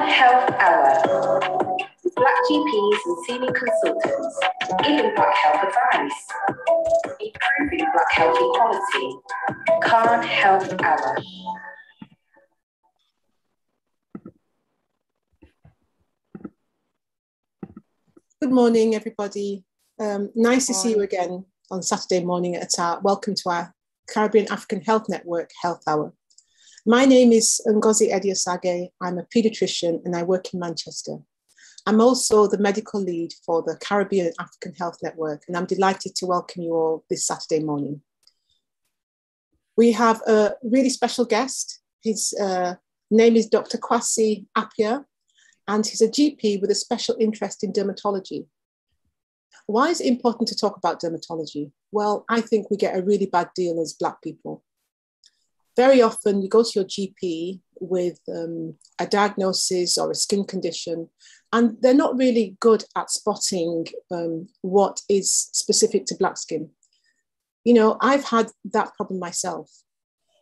CAHN Health Hour. Black GPs and senior consultants giving Black health advice, improving Black health equality. CAHN Health Hour. Good morning, everybody. Um, nice to see you again on Saturday morning at our welcome to our Caribbean African Health Network Health Hour. My name is Ngozi Ediosage. I'm a pediatrician and I work in Manchester. I'm also the medical lead for the Caribbean African Health Network, and I'm delighted to welcome you all this Saturday morning. We have a really special guest. His uh, name is Dr. Kwasi Appiah, and he's a GP with a special interest in dermatology. Why is it important to talk about dermatology? Well, I think we get a really bad deal as Black people. Very often, you go to your GP with um, a diagnosis or a skin condition, and they're not really good at spotting um, what is specific to Black skin. You know, I've had that problem myself.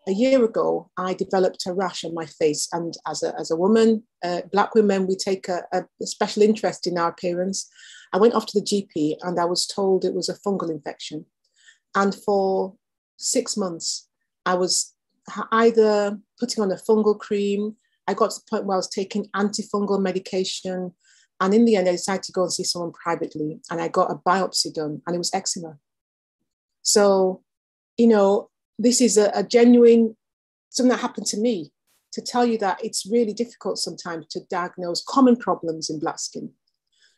A year ago, I developed a rash on my face, and as a, as a woman, uh, Black women, we take a, a special interest in our appearance. I went off to the GP and I was told it was a fungal infection. And for six months, I was either putting on a fungal cream. I got to the point where I was taking antifungal medication. And in the end, I decided to go and see someone privately. And I got a biopsy done, and it was eczema. So, you know, this is a, a genuine something that happened to me to tell you that it's really difficult sometimes to diagnose common problems in black skin.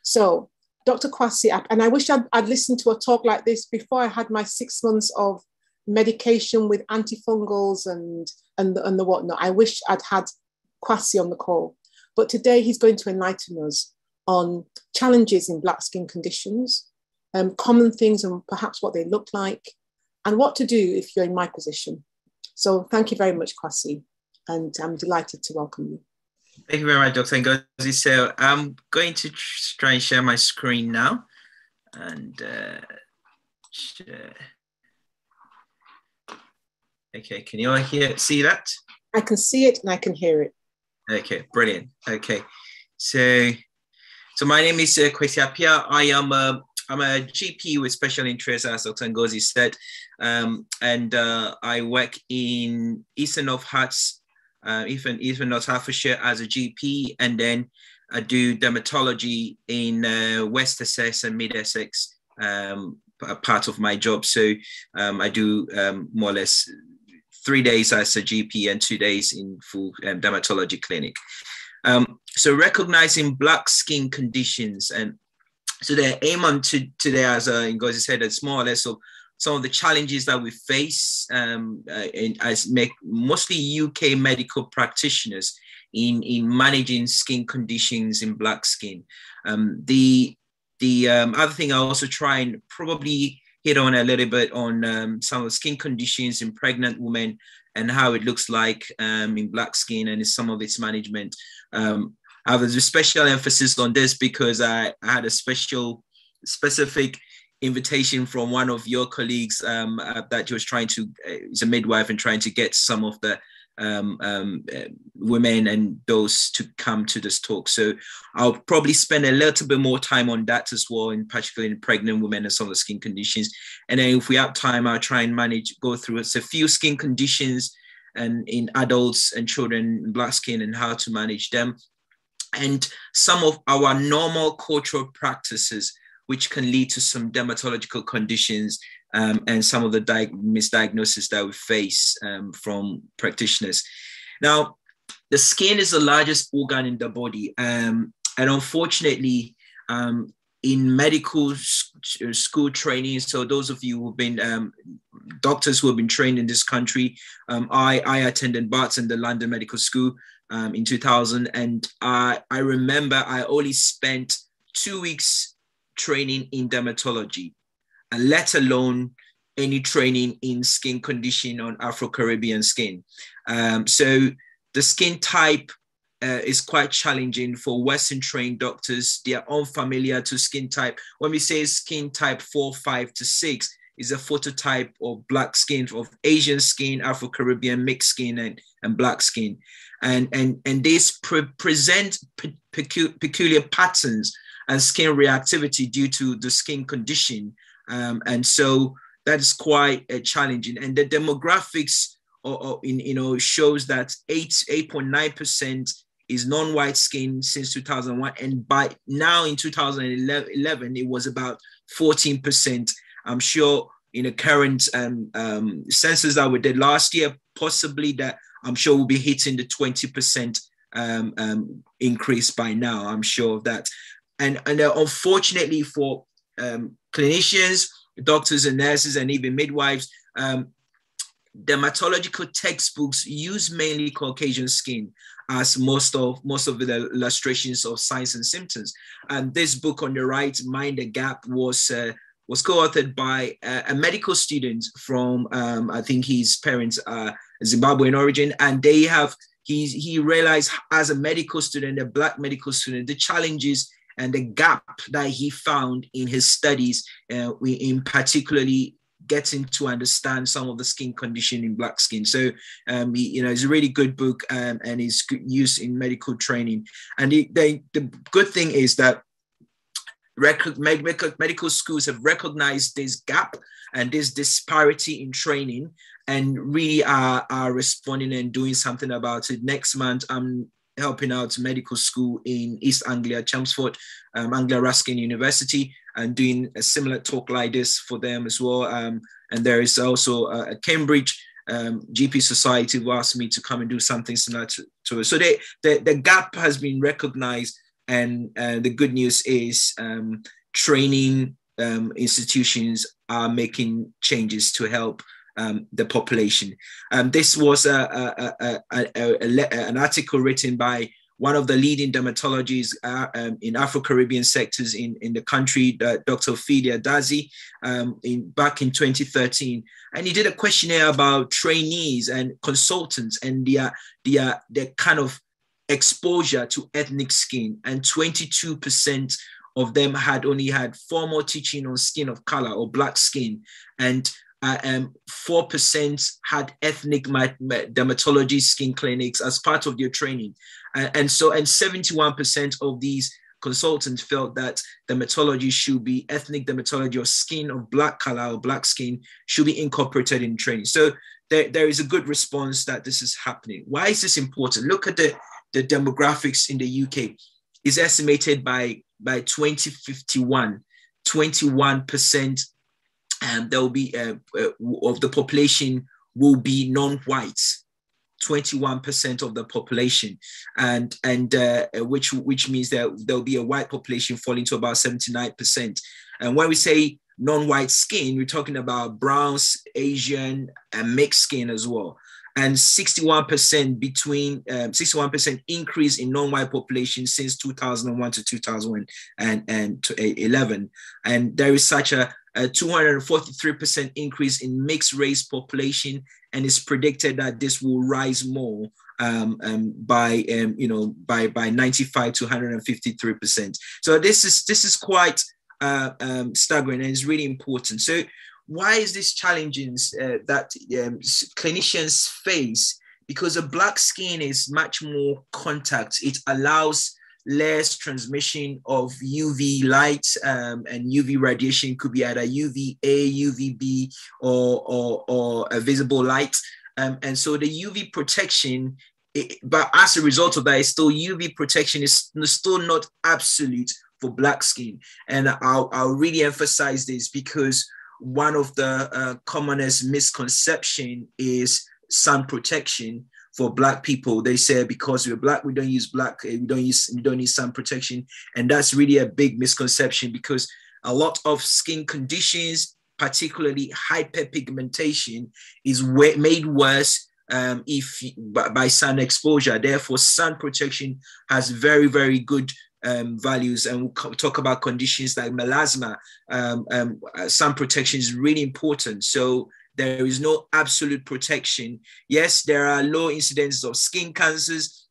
So, Dr. Kwasi, and I wish I'd, I'd, listened to a talk like this before I had my six months of medication with antifungals and, and, and the whatnot. I wish I'd had Kwasi on the call. But today he's going to enlighten us on challenges in black skin conditions, um, common things and perhaps what they look like, and what to do if you're in my position. So thank you very much, Kwasi, and I'm delighted to welcome you. Thank you very much, Dr. Ngozi. So I'm going to try and share my screen now. And uh, share. Okay, can you all hear see that? I can see it and I can hear it. Okay, brilliant. Okay, so so my name is uh, Kwasi Appiah. I am a I'm a GP with special interest, as Dr. Ngozi said, um, and uh, I work in East and North Herts, uh, even even North Hertfordshire as a GP, and then I do dermatology in uh, West Essex and Mid Essex. Um, part of my job, so um, I do um, more or less three days as a GP and two days in full um, dermatology clinic. Um, so recognizing black skin conditions and so the aim on to, today, as uh, Ngozi said, it's more or less of some of the challenges that we face um, uh, in, as make mostly UK medical practitioners in, in managing skin conditions in black skin. Um, the the um, other thing I also try and probably hit on a little bit on um, some of the skin conditions in pregnant women and how it looks like um, in black skin and some of its management. Um, I have a special emphasis on this because I, I had a special, specific invitation from one of your colleagues um, uh, that was trying to, uh, he's a midwife and trying to get some of the um, um, uh, women and those to come to this talk. So I'll probably spend a little bit more time on that as well, in particularly in pregnant women and some of the skin conditions. And then if we have time, I'll try and manage, go through a few skin conditions and in adults and children black skin and how to manage them. And some of our normal cultural practices, which can lead to some dermatological conditions um, and some of the di- misdiagnosis that we face um, from practitioners. Now, the skin is the largest organ in the body, um, and unfortunately, um, in medical school training, so those of you who've been um, doctors who have been trained in this country, um, I, I attended Barts in the London Medical School in 2000, and I, I remember I only spent two weeks training in dermatology let alone any training in skin condition on Afro-Caribbean skin. Um, so the skin type uh, is quite challenging for Western trained doctors. They are unfamiliar to skin type. When we say skin type four, five to six, is a phototype of black skin, of Asian skin, Afro-Caribbean mixed skin, and, and black skin. And, and, and these pre present pe pecu peculiar patterns and skin reactivity due to the skin condition. Um, and so that is quite uh, challenging. And the demographics or, or in, you know shows that 8 8.9% is non-white skin since 2001 and by now in 2011 it was about 14% i'm sure in the current um, um, census that we did last year possibly that i'm sure we'll be hitting the 20% um, um, increase by now i'm sure of that and, and unfortunately for um, clinicians doctors and nurses and even midwives um, dermatological textbooks use mainly Caucasian skin as most of most of the illustrations of signs and symptoms. And this book on the right, Mind the Gap, was uh, was co-authored by a, a medical student from um, I think his parents are Zimbabwean origin, and they have he he realized as a medical student, a black medical student, the challenges and the gap that he found in his studies, uh, in particularly getting to understand some of the skin condition in black skin. So, um, you know, it's a really good book um, and it's used in medical training. And the, the, the good thing is that medical schools have recognized this gap and this disparity in training and really are, are responding and doing something about it. Next month, I'm helping out medical school in East Anglia, Chelmsford, um, Anglia Ruskin University, and doing a similar talk like this for them as well. Um, and there is also a, a Cambridge um, GP Society who asked me to come and do something similar to, to it. So they, the, the gap has been recognized, and uh, the good news is um, training um, institutions are making changes to help um, the population. Um, this was a, a, a, an article written by one of the leading dermatologists uh, um, in Afro-Caribbean sectors in, in the country, uh, Dr. Fidi Dadzie, um, in, back in 2013. And he did a questionnaire about trainees and consultants and their, their, their kind of exposure to ethnic skin. And 22% of them had only had formal teaching on skin of color or black skin. And uh, um, 4% had ethnic dermatology skin clinics as part of their training. And, and so, and 71% of these consultants felt that dermatology should be ethnic dermatology or skin of black color or black skin should be incorporated in training. So there, there is a good response that this is happening. Why is this important? Look at the, the demographics in the UK. Is estimated by, by 2051, 21% um, there will be uh, uh, of the population will be non-white 21% of the population. And and uh, which which means that there'll be a white population falling to about 79% and when we say non-white skin we're talking about browns asian and mixed skin as well. And 61% between um, 61% increase in non-white population since 2001 to 2011 and there is such a a 243% increase in mixed race population, and it's predicted that this will rise more um, um, by um, you know by by 95 to 153 percent. So this is this is quite uh, um, staggering, and it's really important. So why is this challenging uh, that um, clinicians face? Because a black skin is much more contact. It allows less transmission of UV light um, and UV radiation could be either UVA, UVB, or, or, or a visible light. Um, and so the UV protection, it, but as a result of that, it's still UV protection is still not absolute for black skin. And I'll, I'll really emphasize this because one of the uh, commonest misconception is sun protection for black people. They say because we're black we don't use black eh, we don't use we don't need sun protection. And that's really a big misconception because a lot of skin conditions particularly hyperpigmentation is made worse um, if by sun exposure. Therefore sun protection has very very good um, values. And we'll talk about conditions like melasma. Um, um, uh, sun protection is really important. So there is no absolute protection. Yes, there are low incidences of skin cancers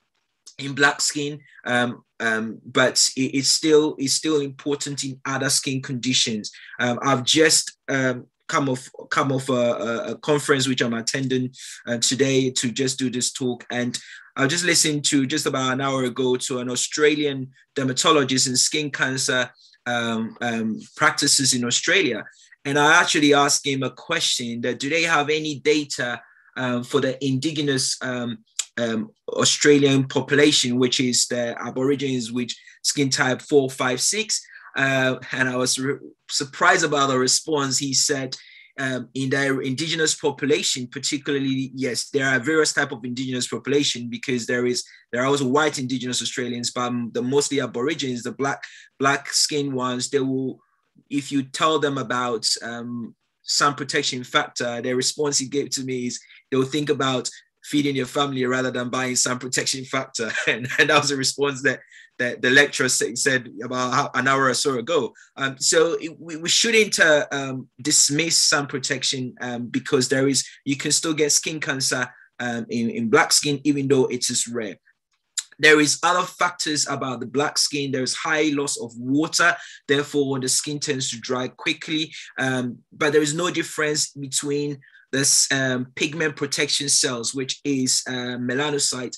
in black skin, um, um, but it, it's still it's still important in other skin conditions. Um, I've just um, come off come off a, a conference which I'm attending uh, today to just do this talk. And I just listened to just about an hour ago to an Australian dermatologist in skin cancer um, um, practices in Australia. And I actually asked him a question that do they have any data um, for the indigenous um, um, Australian population, which is the Aborigines, which skin type 456. Uh, and I was re- surprised about the response. He said, um, in their indigenous population, particularly, yes, there are various type of indigenous population because there is there are also white indigenous Australians, but the mostly Aborigines, the black black skin ones, they will, if you tell them about um, sun protection factor, their response he gave to me is they'll think about feeding your family rather than buying sun protection factor. And, and that was a response that, that the lecturer said about an hour or so ago. Um, so it, we, we shouldn't uh, um, dismiss sun protection um, because there is, you can still get skin cancer um, in, in black skin, even though it is rare. There is other factors about the black skin. There's high loss of water, therefore the skin tends to dry quickly. Um, but there is no difference between this um, pigment protection cells, which is uh, melanocytes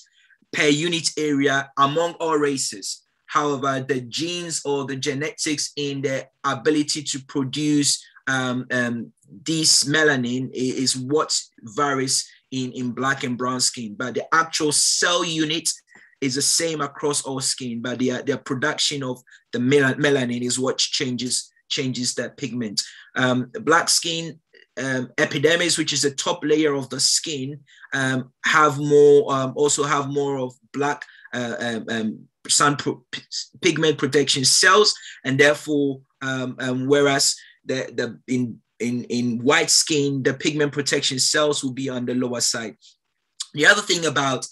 per unit area among all races. However, the genes or the genetics in the ability to produce um, um, this melanin is what varies in, in black and brown skin, but the actual cell unit is the same across all skin, but the, the production of the melanin is what changes changes that pigment. Um, black skin um, epidermis, which is the top layer of the skin, um, have more um, also have more of black uh, um, um, sun pro- pigment protection cells, and therefore, um, whereas the the in in in white skin, the pigment protection cells will be on the lower side. The other thing about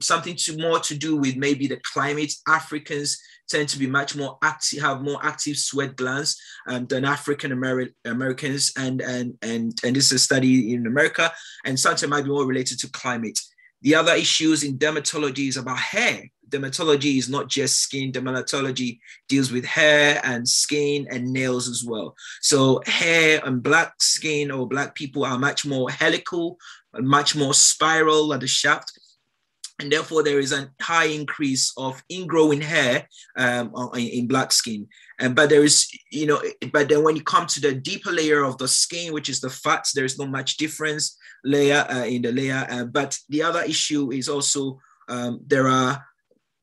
something to more to do with maybe the climate, Africans tend to be much more active, have more active sweat glands um, than African Ameri- Americans, and and and and this is a study in America, and something might be more related to climate. The other issues in dermatology is about hair. Dermatology is not just skin. Dermatology deals with hair and skin and nails as well. So hair and black skin or black people are much more helical, much more spiral at the shaft and therefore there is a high increase of ingrowing hair um, in, in, black skin. And but there is, you know, but then when you come to the deeper layer of the skin, which is the fats, there is not much difference layer uh, in the layer. Uh, but the other issue is also um, there are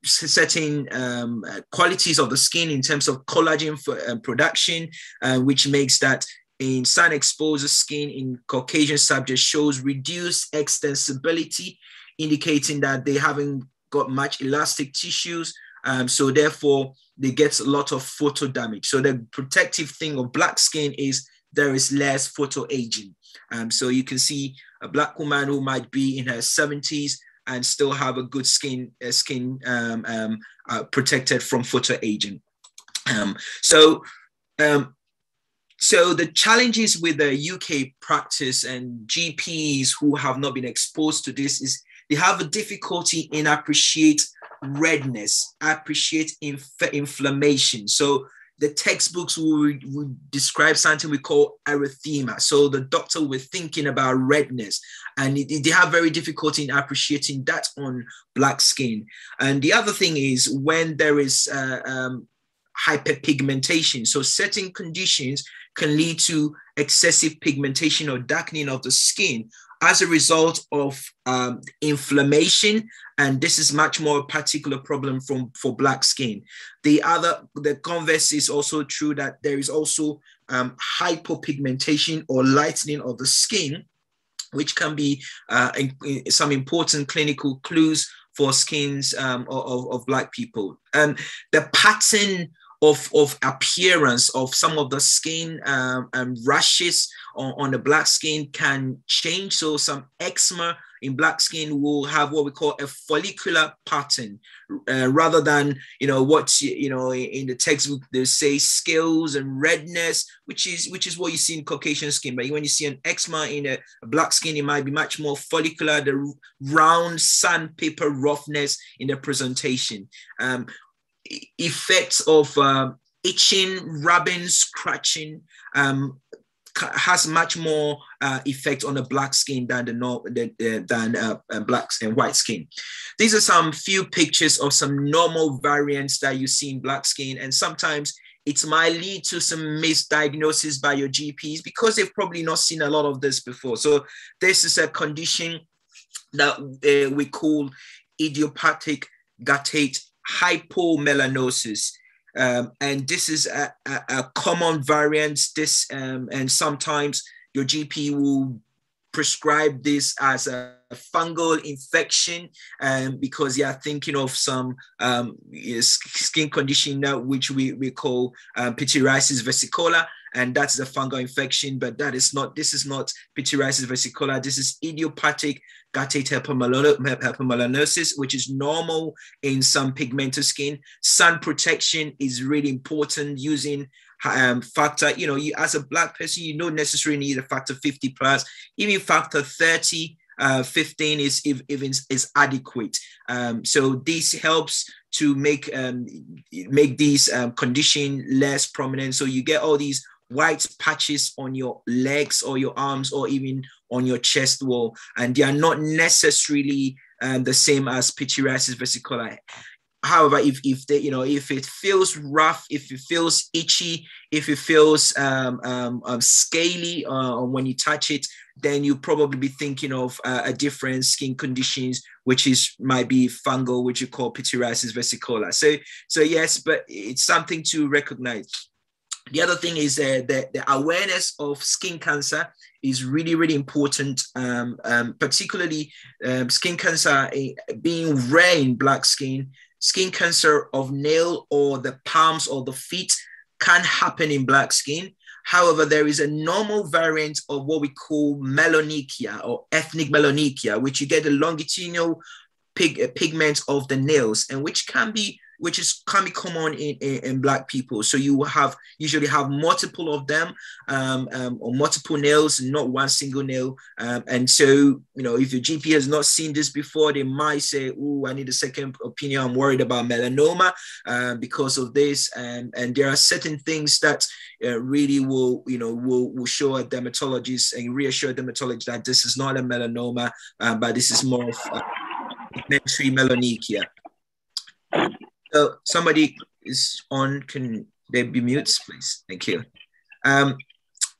certain um, qualities of the skin in terms of collagen for, uh, production, uh, which makes that in sun exposed skin in Caucasian subjects shows reduced extensibility indicating that they haven't got much elastic tissues. Um, so therefore, they get a lot of photo damage. So the protective thing of black skin is there is less photo aging. Um, so you can see a black woman who might be in her 70s and still have a good skin uh, skin um, um, uh, protected from photo aging. Um, so um, so the challenges with the UK practice and GPs who have not been exposed to this is they have a difficulty in appreciate redness, appreciate inf- inflammation. So the textbooks will, will describe something we call erythema. So the doctor will thinking about redness, and they have very difficulty in appreciating that on black skin. And the other thing is when there is uh, um, hyperpigmentation. So certain conditions can lead to excessive pigmentation or darkening of the skin, as a result of um, inflammation and this is much more a particular problem from for black skin. The other the converse is also true that there is also um, hypopigmentation or lightening of the skin which can be uh, in, in some important clinical clues for skins um, of, of black people. And the pattern of, of appearance of some of the skin um, and rashes on, on, the black skin can change. So some eczema in black skin will have what we call a follicular pattern uh, rather than, you know, what, you know, in the textbook, they say scales and redness, which is, which is what you see in Caucasian skin. But when you see an eczema in a, a black skin, it might be much more follicular, the round sandpaper roughness in the presentation. Um, effects of uh, itching, rubbing, scratching um, has much more uh, effect on the black skin than the no, uh, than uh, uh, black and white skin. These are some few pictures of some normal variants that you see in black skin, and sometimes it might lead to some misdiagnosis by your GPs because they've probably not seen a lot of this before. So this is a condition that uh, we call idiopathic guttate hypomelanosis. Um, and this is a, a, a, common variant. This um, and sometimes your GP will prescribe this as a fungal infection um, because you are thinking of some um, skin condition now, which we, we call um, pityriasis versicolor and that's a fungal infection but that is not this is not pityriasis versicolor this is idiopathic guttate hypomelanosis, which is normal in some pigmented skin. Sun protection is really important using um, factor, you know, you, as a black person, you don't necessarily need a factor 50 plus, even factor 30, uh, 15 is even is adequate. Um, so this helps to make um, make these um, condition less prominent. So you get all these white patches on your legs or your arms or even on your chest wall, and they are not necessarily um, the same as pityriasis versicolor. However, if if they, you know if it feels rough, if it feels itchy, if it feels um, um, um scaly uh, when you touch it, then you probably be thinking of uh, a different skin conditions, which is might be fungal, which you call pityriasis versicolor. So so yes, but it's something to recognize. The other thing is uh, the, the awareness of skin cancer is really, really important, um, um, particularly um, skin cancer eh, being rare in black skin. Skin cancer of nail or the palms or the feet can happen in black skin. However, there is a normal variant of what we call melanonychia or ethnic melanonychia, which you get the longitudinal pig, uh, pigment of the nails and which can be which is be common in, in, in, black people. So you will have usually have multiple of them um, um, or multiple nails, not one single nail. Um, and so, you know, if your GP has not seen this before, they might say, oh, I need a second opinion. I'm worried about melanoma uh, because of this. And, and there are certain things that uh, really will, you know, will, will show a dermatologist and reassure a dermatologist that this is not a melanoma, uh, but this is more of uh, melanonychia. So somebody is on. Can they be mutes, please? Thank you. Um,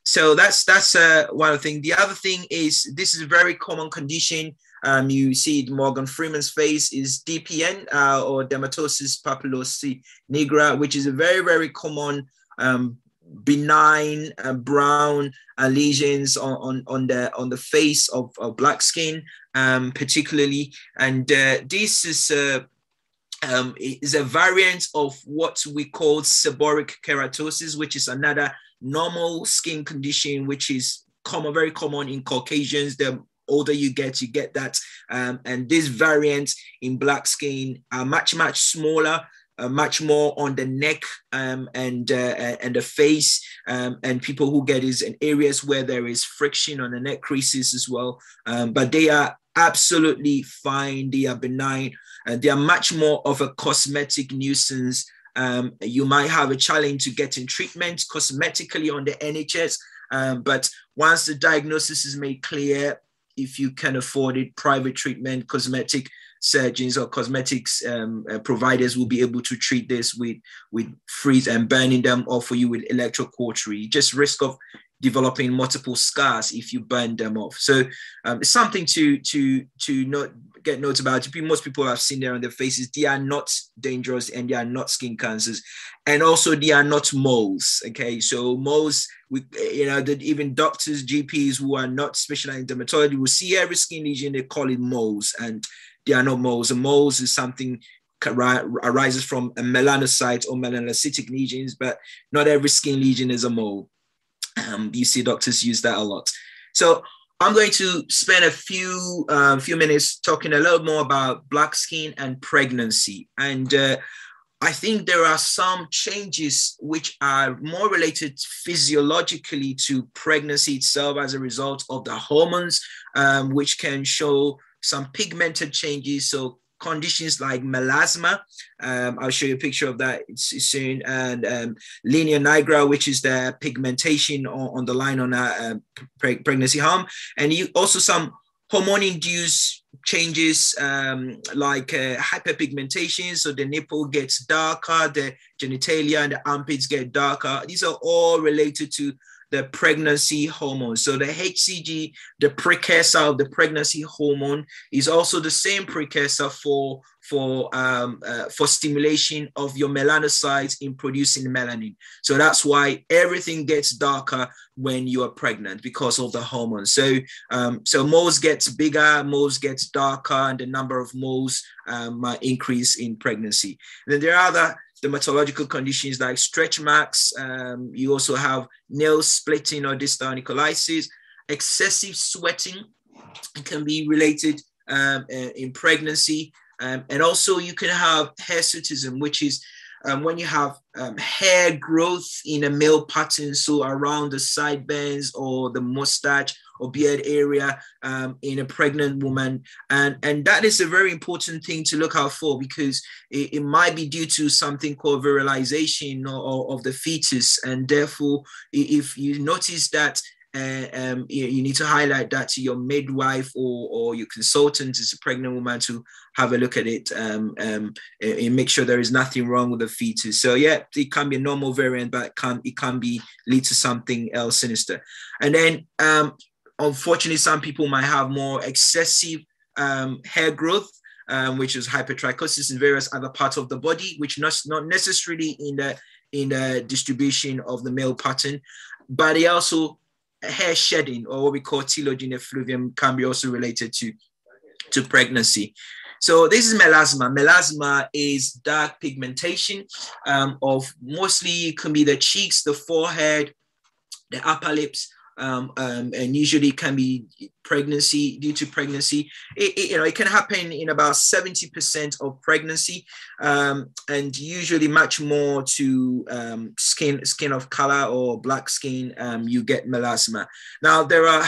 so that's that's uh, one thing. The other thing is this is a very common condition. Um, you see Morgan Freeman's face is DPN uh, or dermatosis papulosa nigra, which is a very very common um, benign uh, brown uh, lesions on, on, on the on the face of, of black skin, um, particularly, and uh, this is uh, um, is a variant of what we call seborrheic keratosis, which is another normal skin condition, which is common, very common in Caucasians. The older you get, you get that. Um, and these variants in black skin are much, much smaller. Uh, much more on the neck um, and uh, and the face, um, and people who get is in areas where there is friction on the neck creases as well. Um, but they are absolutely fine. They are benign. Uh, they are much more of a cosmetic nuisance. Um, you might have a challenge to getting treatment cosmetically on the NHS, um, but once the diagnosis is made clear, if you can afford it, private treatment, cosmetic surgeons or cosmetics um, uh, providers will be able to treat this with with freeze and burning them off for you with electrocautery. Just risk of developing multiple scars if you burn them off. So um, it's something to to to not get notes about. Most people have seen there on their faces. They are not dangerous and they are not skin cancers, and also they are not moles. Okay, so moles, we you know that even doctors, GPs who are not specialized in dermatology will see every skin lesion. They call it moles, and they are not moles. A moles is something arises from a melanocyte or melanocytic lesions, but not every skin lesion is a mole. Um, you see doctors use that a lot. So I'm going to spend a few uh, few minutes talking a little more about black skin and pregnancy. And uh, I think there are some changes which are more related physiologically to pregnancy itself as a result of the hormones, um, which can show some pigmented changes. So conditions like melasma. Um, I'll show you a picture of that soon. And um, linea nigra, which is the pigmentation on, on the line on a, a pre pregnancy harm. And you also some hormone-induced changes um, like uh, hyperpigmentation, so the nipple gets darker, the genitalia and the armpits get darker. These are all related to the pregnancy hormone. So the HCG, the precursor of the pregnancy hormone, is also the same precursor for for um, uh, for stimulation of your melanocytes in producing melanin. So that's why everything gets darker when you are pregnant because of the hormone. So um, so moles gets bigger, moles gets darker, and the number of moles um, might increase in pregnancy. Then there are other dermatological conditions like stretch marks. Um, you also have nail splitting or distal onycholysis. Excessive sweating can be related um, in pregnancy. Um, and also you can have hirsutism, which is um, when you have um, hair growth in a male pattern, so around the sideburns or the mustache or beard area um, in a pregnant woman. And, and that is a very important thing to look out for because it, it might be due to something called virilization or, or, of the fetus. And therefore, if you notice that uh, um, you, you, need to highlight that to your midwife or, or your consultant as a pregnant woman to have a look at it um, um, and make sure there is nothing wrong with the fetus. So yeah, it can be a normal variant, but it can it can be lead to something else sinister. And then um, unfortunately, some people might have more excessive um, hair growth. Um, which is hypertrichosis in various other parts of the body, which not, not necessarily in the in the distribution of the male pattern, but they also hair shedding or what we call telogen effluvium can be also related to, to pregnancy. So this is melasma. Melasma is dark pigmentation um, of mostly can be the cheeks, the forehead, the upper lips, um, um, and usually can be pregnancy due to pregnancy. It, it, you know, it can happen in about 70% of pregnancy um, and usually much more to um, skin, skin of color or black skin, um, you get melasma. Now there are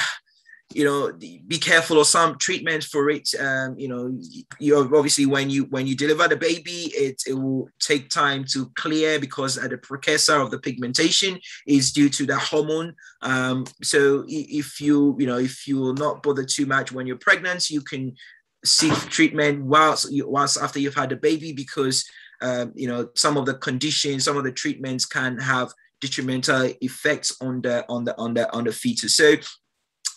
you know be careful of some treatments for it um, you know you obviously when you when you deliver the baby it, it will take time to clear because the precursor of the pigmentation is due to the hormone. Um, so if you you know if you will not bother too much when you're pregnant you can seek treatment whilst whilst after you've had the baby because um, you know some of the conditions some of the treatments can have detrimental effects on the on the on the on the fetus. So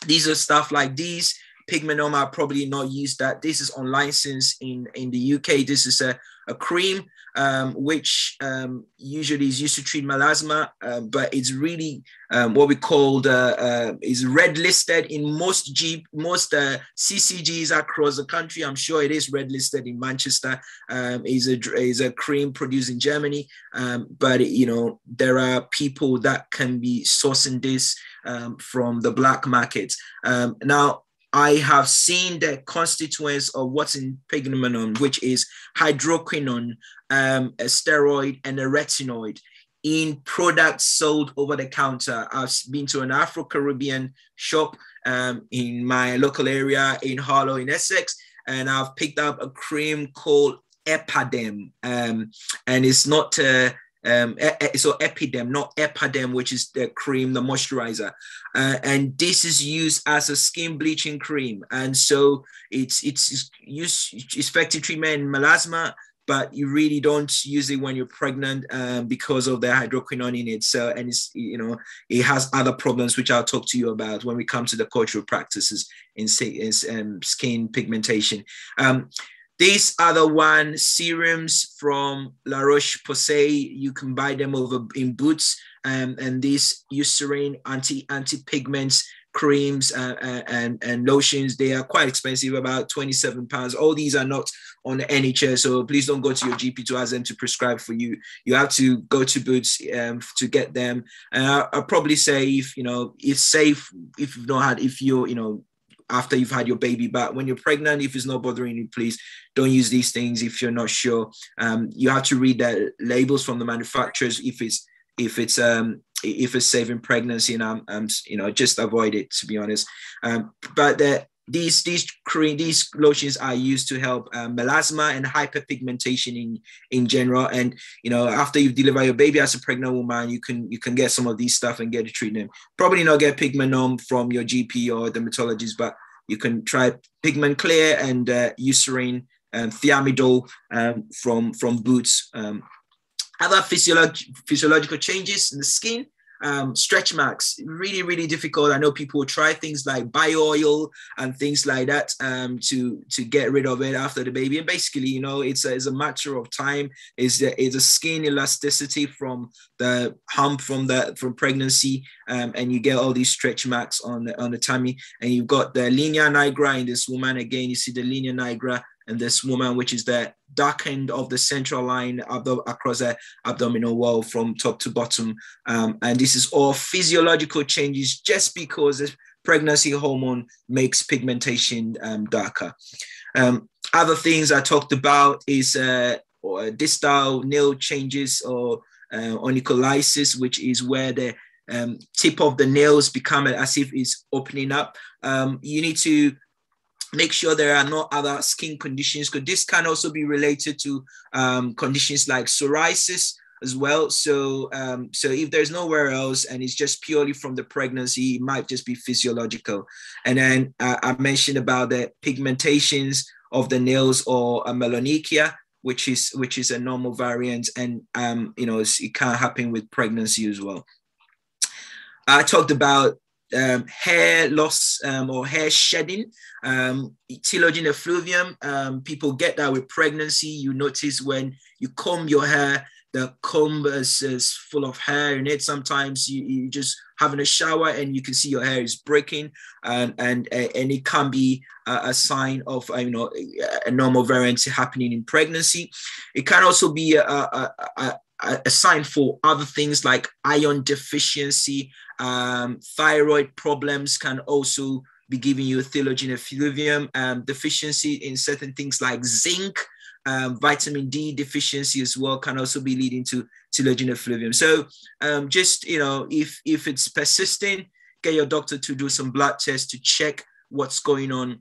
these are stuff like these. Pigmanorm probably not used that. This is on license in, in the UK. This is a, a cream um, which um, usually is used to treat melasma, um, but it's really um, what we call uh, uh, is red listed in most G most uh, CCGs across the country. I'm sure it is red listed in Manchester. Um, is a is a cream produced in Germany, um, but you know there are people that can be sourcing this um, from the black market. Um, now, I have seen the constituents of what's in Pigmanorm, which is hydroquinone, um, a steroid, and a retinoid in products sold over the counter. I've been to an Afro Caribbean shop um, in my local area in Harlow, in Essex, and I've picked up a cream called Epadem, um, and it's not. Um, so Epidem, not epidem, which is the cream, the moisturizer. Uh, and this is used as a skin bleaching cream. And so it's it's used effective treatment in melasma, but you really don't use it when you're pregnant um, because of the hydroquinone in it. So, and it's, you know, it has other problems, which I'll talk to you about when we come to the cultural practices in, in um, skin pigmentation. Um, these are the one serums from La Roche-Posay. You can buy them over in Boots. Um, and these Eucerin anti anti pigments creams uh, uh, and and lotions they are quite expensive about 27 pounds all these are not on the nhs so please don't go to your gp to ask them to prescribe for you you have to go to boots um, to get them and I, will probably say if you know it's safe if you've not had if you're you know after you've had your baby. But when you're pregnant, if it's not bothering you, please don't use these things if you're not sure. Um, you have to read the labels from the manufacturers if it's if it's um if it's saving pregnancy and I'm, I'm you know just avoid it to be honest. Um, but the these these cream these lotions are used to help um, melasma and hyperpigmentation in in general. And you know after you deliver your baby as a pregnant woman you can you can get some of these stuff and get a treatment. Probably not get Pigmanorm from your gp or dermatologist but you can try Pigmentclar and uh, eucerin and thiamidol um, from from boots. Um, other physiolog- physiological changes in the skin um, stretch marks really really difficult. I know people try things like bio oil and things like that um, to to get rid of it after the baby. And basically you know it's a, it's a matter of time. Is it's a skin elasticity from the hump from the from pregnancy um, and you get all these stretch marks on the on the tummy. And you've got the linea nigra in this woman. Again you see the linea nigra and this woman, which is the dark end of the central line across the abdominal wall from top to bottom. Um, and this is all physiological changes just because the pregnancy hormone makes pigmentation um, darker. Um, other things I talked about is uh, distal nail changes or uh, onycholysis, which is where the um, tip of the nails become as if it's opening up. Um, you need to make sure there are no other skin conditions because this can also be related to um, conditions like psoriasis as well. So um, so if there's nowhere else and it's just purely from the pregnancy it might just be physiological. And then uh, i mentioned about the pigmentations of the nails or a melanonychia which is which is a normal variant and um, you know it can happen with pregnancy as well. I talked about um, hair loss um, or hair shedding, um, telogen effluvium. Um, people get that with pregnancy. You notice when you comb your hair, the comb is, is full of hair in it. Sometimes you, you just having a shower and you can see your hair is breaking, and and and it can be a, a sign of uh, you know a normal variance happening in pregnancy. It can also be a, a, a a sign for other things like iron deficiency, um, thyroid problems can also be giving you telogen effluvium, um, deficiency in certain things like zinc, um, vitamin D deficiency as well can also be leading to telogen effluvium. So um, just, you know, if, if it's persistent, get your doctor to do some blood tests to check what's going on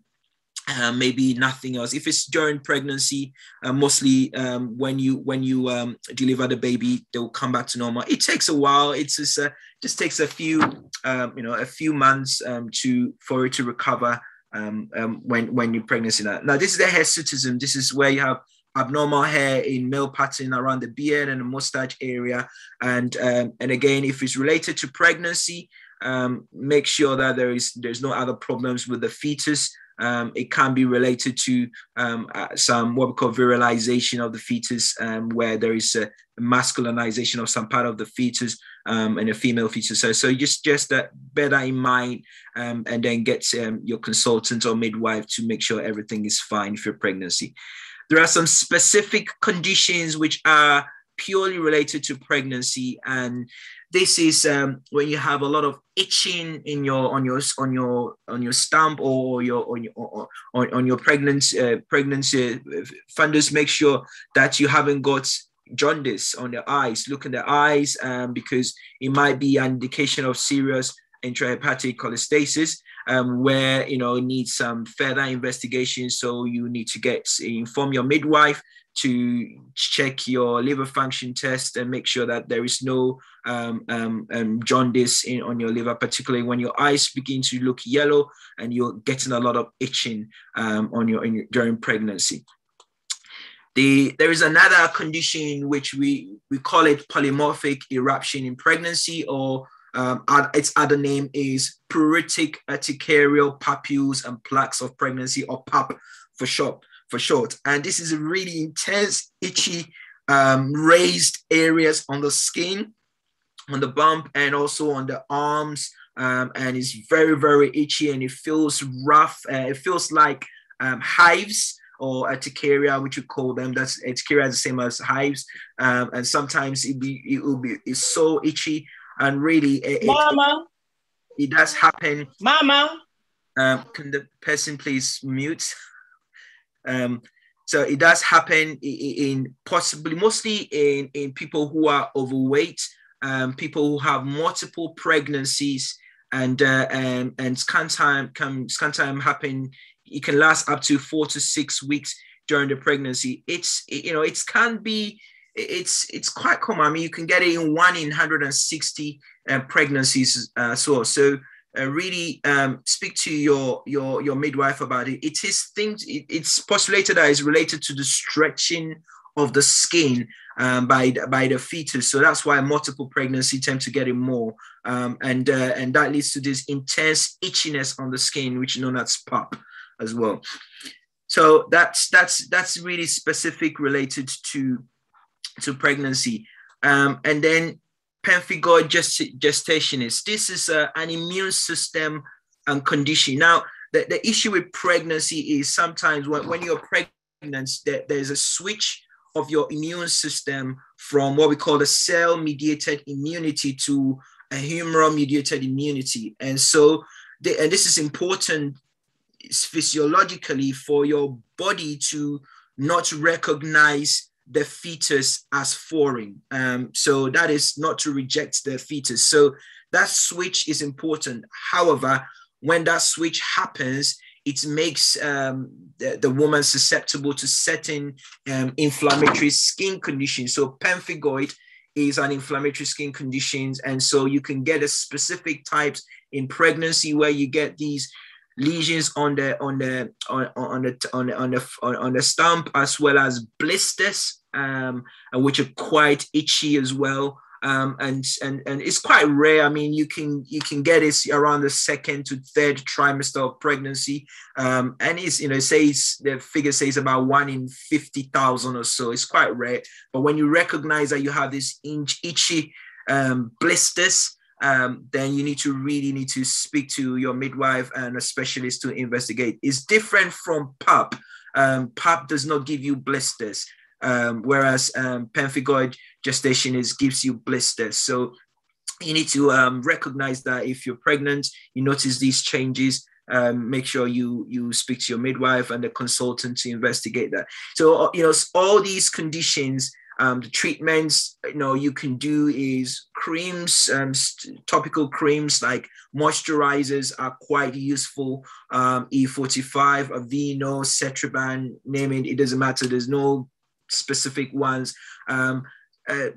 uh, maybe nothing else. If it's during pregnancy, uh, mostly um, when you when you um, deliver the baby, they will come back to normal. It takes a while. It's just uh, just takes a few um, you know a few months um, to for it to recover um, um, when when you're pregnancy. Now, now this is the hirsutism. This is where you have abnormal hair in male pattern around the beard and the mustache area, and and again, if it's related to pregnancy. make sure that there is there's no other problems with the fetus um, it can be related to um, uh, some what we call virilization of the fetus, um, where there is a masculinization of some part of the fetus um, and a female fetus. So, so just just that bear that in mind, um, and then get um, your consultant or midwife to make sure everything is fine for pregnancy. There are some specific conditions which are purely related to pregnancy and this is um, when you have a lot of itching in your on your on your on your stump or your on your on, on your pregnancy uh, pregnancy funders make sure that you haven't got jaundice on the eyes. Look in the eyes um, because it might be an indication of serious intrahepatic cholestasis um, where you know needs some further investigation. So you need to get inform your midwife to check your liver function test and make sure that there is no um, um, um, jaundice in, on your liver, particularly when your eyes begin to look yellow and you're getting a lot of itching um, on your, your, during pregnancy. The, there is another condition which we, we call it polymorphic eruption in pregnancy or um, its other name is pruritic urticarial papules and plaques of pregnancy or PAP for short for short. And this is a really intense, itchy, um, raised areas on the skin, on the bump, and also on the arms. Um, and it's very, very itchy and it feels rough. Uh, it feels like um, hives or urticaria, which you call them. That's urticaria is the same as hives. Um, and sometimes it be it will be it's so itchy and really it, Mama. It, it does happen. Mama. Um, can the person please mute? Um, so it does happen in, possibly mostly in, in people who are overweight, um, people who have multiple pregnancies, and uh, and and scan time can scan time happen. It can last up to four to six weeks during the pregnancy. It's you know it can be it's it's quite common. I mean, you can get it in one in 160 uh, pregnancies. Uh, so so uh, really um, speak to your your your midwife about it. It is things. It, it's postulated that is related to the stretching of the skin um, by by the fetus. So that's why multiple pregnancy tend to get it more, um, and uh, and that leads to this intense itchiness on the skin, which is known as PUP as well. So that's that's that's really specific related to to pregnancy. Um, and then pemphigoid gest- gestationis. This is uh, an immune system and condition. Now, the, the issue with pregnancy is sometimes when, when you're pregnant, there, there's a switch of your immune system from what we call the cell mediated immunity to a humoral mediated immunity. And so, the, and this is important physiologically for your body to not recognize the fetus as foreign. Um, so that is not to reject the fetus. So that switch is important. However, when that switch happens, it makes um, the, the, woman susceptible to certain um, inflammatory skin conditions. So pemphigoid is an inflammatory skin conditions, and so you can get a specific types in pregnancy where you get these lesions on the on the on, on the on the on the on the stump as well as blisters um which are quite itchy as well. Um and and and it's quite rare. I mean you can you can get it around the second to third trimester of pregnancy. Um and it's you know says the figure says about one in 50,000 or so. It's quite rare. But when you recognize that you have this itchy um blisters um, then you need to really need to speak to your midwife and a specialist to investigate. It's different from PUP. Um, PUP does not give you blisters, um, whereas um, pemphigoid gestationis gives you blisters. So you need to um, recognize that if you're pregnant, you notice these changes. Um, make sure you you speak to your midwife and the consultant to investigate that. So you know all these conditions um, the treatments you know you can do is creams, um, topical creams like moisturizers are quite useful. Um, E45, Aveeno, Cetraben, name it, it doesn't matter. There's no specific ones. Um, uh,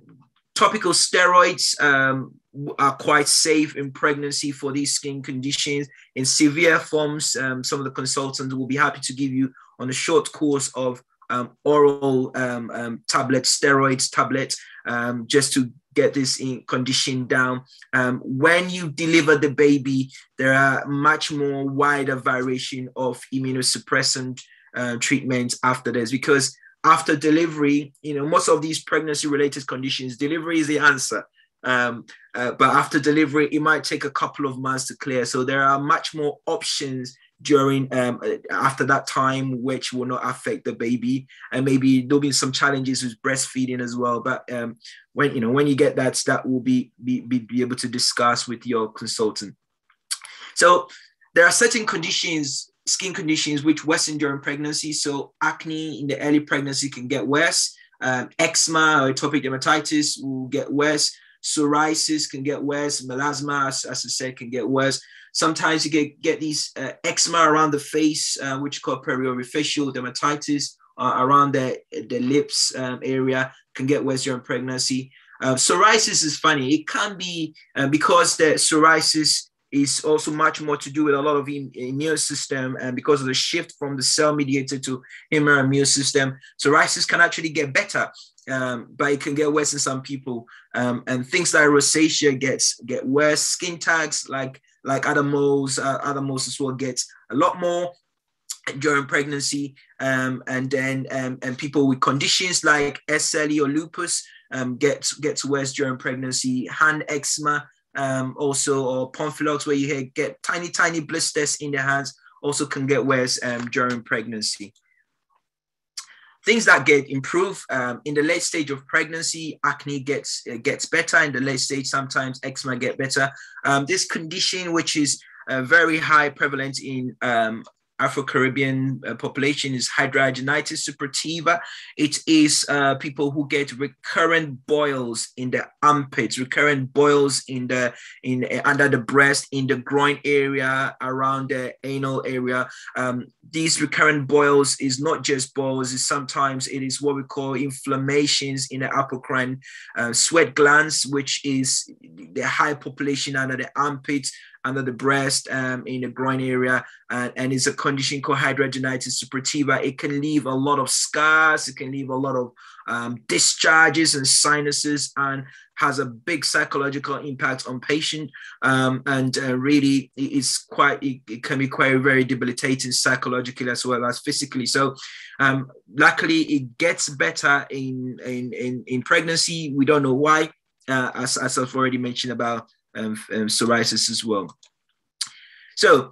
topical steroids um, are quite safe in pregnancy for these skin conditions. In severe forms, um, some of the consultants will be happy to give you on a short course of um, oral um, um, tablet, steroids tablet, um, just to get this in condition down. Um, when you deliver the baby, there are much more wider variation of immunosuppressant uh, treatments after this because after delivery, you know, most of these pregnancy related conditions, delivery is the answer. Um, uh, but after delivery, it might take a couple of months to clear. So there are much more options during um, after that time which will not affect the baby. And maybe there'll be some challenges with breastfeeding as well. But um, when you know when you get that that will be, be be able to discuss with your consultant. So there are certain conditions skin conditions which worsen during pregnancy. So acne in the early pregnancy can get worse. Um, eczema or atopic dermatitis will get worse. Psoriasis can get worse. Melasma as, as i said can get worse Sometimes you get, get these uh, eczema around the face, uh, which is called periorificial dermatitis, uh, around the, the lips um, area, can get worse during pregnancy. Uh, psoriasis is funny. It can be uh, because the psoriasis is also much more to do with a lot of immune system and because of the shift from the cell mediated to humoral immune system psoriasis can actually get better um, but it can get worse in some people um, and things like rosacea gets get worse skin tags like like other moles, uh, other moles as well gets a lot more during pregnancy. Um, and then um, and people with conditions like SLE or lupus um, gets gets worse during pregnancy. Hand eczema um, also or pemphigoid where you get tiny tiny blisters in the hands also can get worse um, during pregnancy things that get improved um, in the late stage of pregnancy acne gets uh, gets better. In the late stage sometimes eczema get better. Um, this condition which is uh, very high prevalent in um, Afro-Caribbean uh, population is hidradenitis suppurativa. It is uh, people who get recurrent boils in the armpits, recurrent boils in the in uh, under the breast, in the groin area, around the anal area. Um, these recurrent boils is not just boils; it's sometimes it is what we call inflammations in the apocrine uh, sweat glands, which is the high population under the armpits under the breast, um, in the groin area, and, and it's a condition called hidradenitis suppurativa. It can leave a lot of scars, it can leave a lot of um, discharges and sinuses, and has a big psychological impact on patient. Um, and uh, really, it's quite it, it, can be quite very debilitating psychologically as well as physically. So, um, luckily, it gets better in in in, in pregnancy. We don't know why. Uh, as, as I've already mentioned about um, um, psoriasis as well. So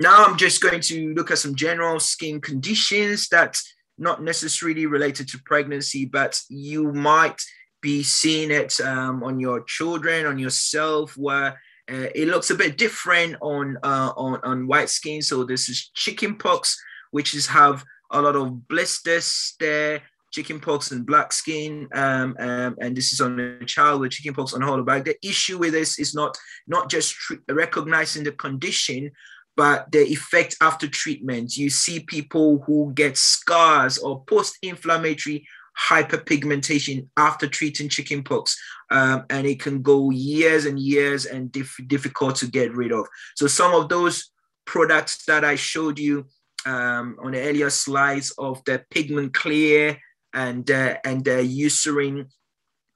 now I'm just going to look at some general skin conditions that not necessarily related to pregnancy, but you might be seeing it um, on your children, on yourself, where uh, it looks a bit different on, uh, on on white skin. So this is chickenpox, which is have a lot of blisters there, chickenpox and black skin, um, um, and this is on a child with chickenpox on whole back. The issue with this is not not just recognizing the condition, but the effect after treatment. You see people who get scars or post-inflammatory hyperpigmentation after treating chickenpox, um, and it can go years and years and diff- difficult to get rid of. So some of those products that I showed you um, on the earlier slides of the Pigmentclar and uh, and uh, Eucerin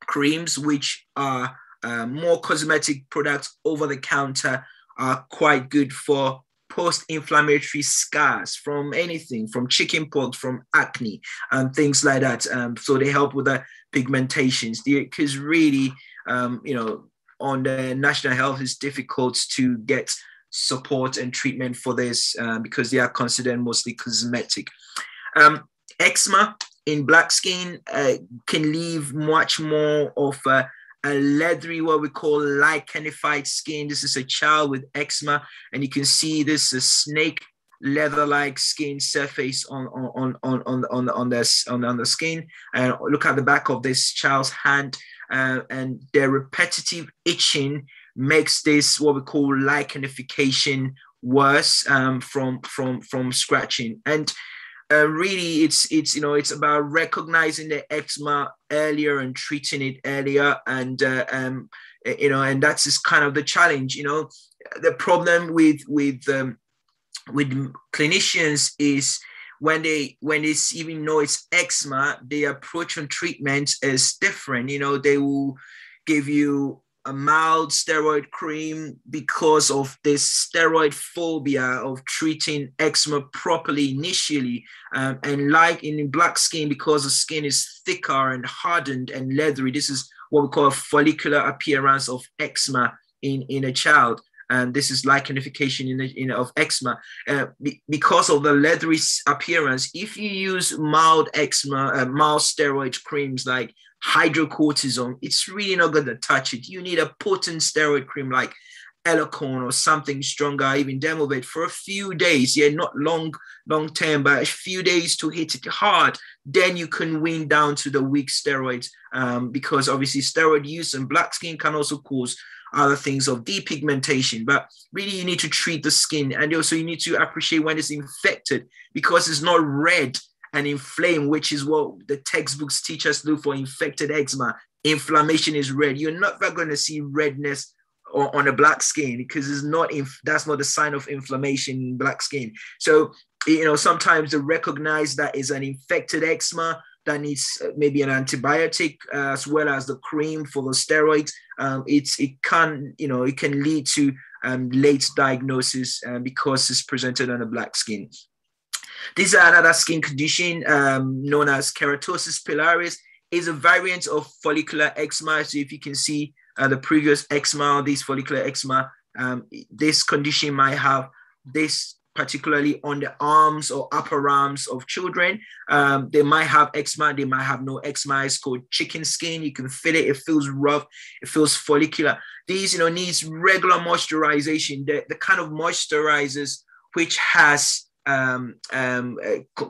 creams, which are uh, more cosmetic products over the counter, are quite good for post-inflammatory scars from anything, from chickenpox, from acne, and things like that. Um, so they help with the pigmentations. Because really, um, you know, on the national health, it's difficult to get support and treatment for this uh, because they are considered mostly cosmetic. Um, eczema in black skin uh, can leave much more of a, a, leathery, what we call lichenified skin. This is a child with eczema, and you can see this a snake leather-like skin surface on on on on on on this on, on the skin. And look at the back of this child's hand, uh, and their repetitive itching makes this what we call lichenification worse um, from from from scratching and uh, really it's it's you know it's about recognizing the eczema earlier and treating it earlier. And uh, um, you know and that's just kind of the challenge you know. The problem with with um, with clinicians is when they when they even know it's eczema the approach on treatment is different. You know they will give you a mild steroid cream because of this steroid phobia of treating eczema properly initially. Um, and like in black skin, because the skin is thicker and hardened and leathery, this is what we call a follicular appearance of eczema in, in a child. And this is lichenification in, in of eczema. Uh, be, because of the leathery appearance, if you use mild eczema, uh, mild steroid creams like hydrocortisone, it's really not going to touch it. You need a potent steroid cream like Elocon or something stronger, even Dermovate for a few days. Yeah, not long, long term, but a few days to hit it hard. Then you can wean down to the weak steroids um, because obviously steroid use and black skin can also cause other things of depigmentation. But really, you need to treat the skin, and also you need to appreciate when it's infected because it's not red and inflame, which is what the textbooks teach us do for infected eczema. Inflammation is red. You're never going to see redness on, a black skin because it's not inf- that's not a sign of inflammation in black skin. So you know sometimes to recognize that is an infected eczema that needs uh, maybe an antibiotic uh, as well as the cream for the steroids. Um, it's it can you know it can lead to um, late diagnosis uh, because it's presented on a black skin. This is another skin condition um, known as keratosis pilaris. is a variant of follicular eczema. So if you can see uh, the previous eczema, this follicular eczema, um, this condition might have this particularly on the arms or upper arms of children. Um, they might have eczema, they might have no eczema. It's called chicken skin. You can feel it, it feels rough, it feels follicular. These, you know, needs regular moisturization, the, the kind of moisturizers which has um, um, uh,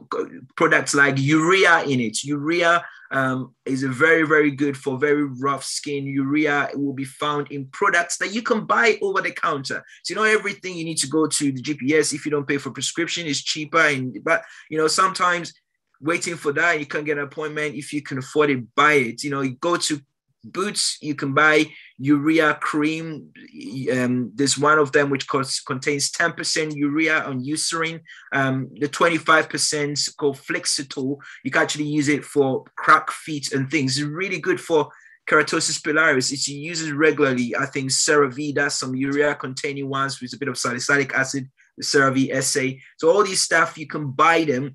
products like urea in it. Urea um, is a very, very good for very rough skin. Urea will be found in products that you can buy over the counter. So you know everything you need to go to the GPS. If you don't pay for prescription, is cheaper. And but you know sometimes waiting for that you can't get an appointment. If you can afford it, buy it. You know you go to Boots, you can buy urea cream. Um, there's one of them which contains 10% urea on Eucerin. Um, the 25% called Flexitol. You can actually use it for crack feet and things. It's really good for keratosis pilaris. It's used regularly. I think CeraVe does some urea containing ones with a bit of salicylic acid, the CeraVe SA. So all these stuff, you can buy them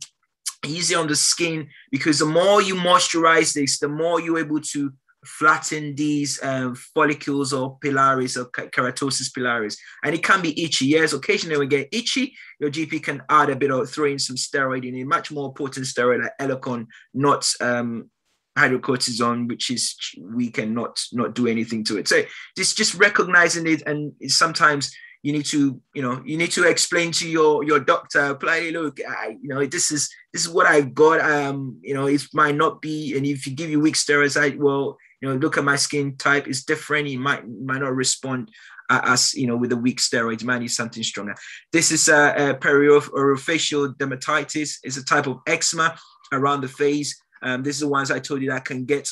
easy on the skin because the more you moisturize this, the more you're able to flatten these um, follicles or pilaris or keratosis pilaris. And it can be itchy. Yes, occasionally we get itchy. Your GP can add a bit of throw in some steroid in a much more potent steroid like Elocon, not um, hydrocortisone, which is weak and not do anything to it. So just just recognizing it, and sometimes you need to you know you need to explain to your your doctor play look I, you know this is this is what i've got um you know it might not be and if you give you weak steroids i well you know, look at my skin type is different. It might might not respond as you know with the weak steroids. Might need something stronger. This is a, a periorificial dermatitis. It's a type of eczema around the face. Um, this is the ones I told you that can get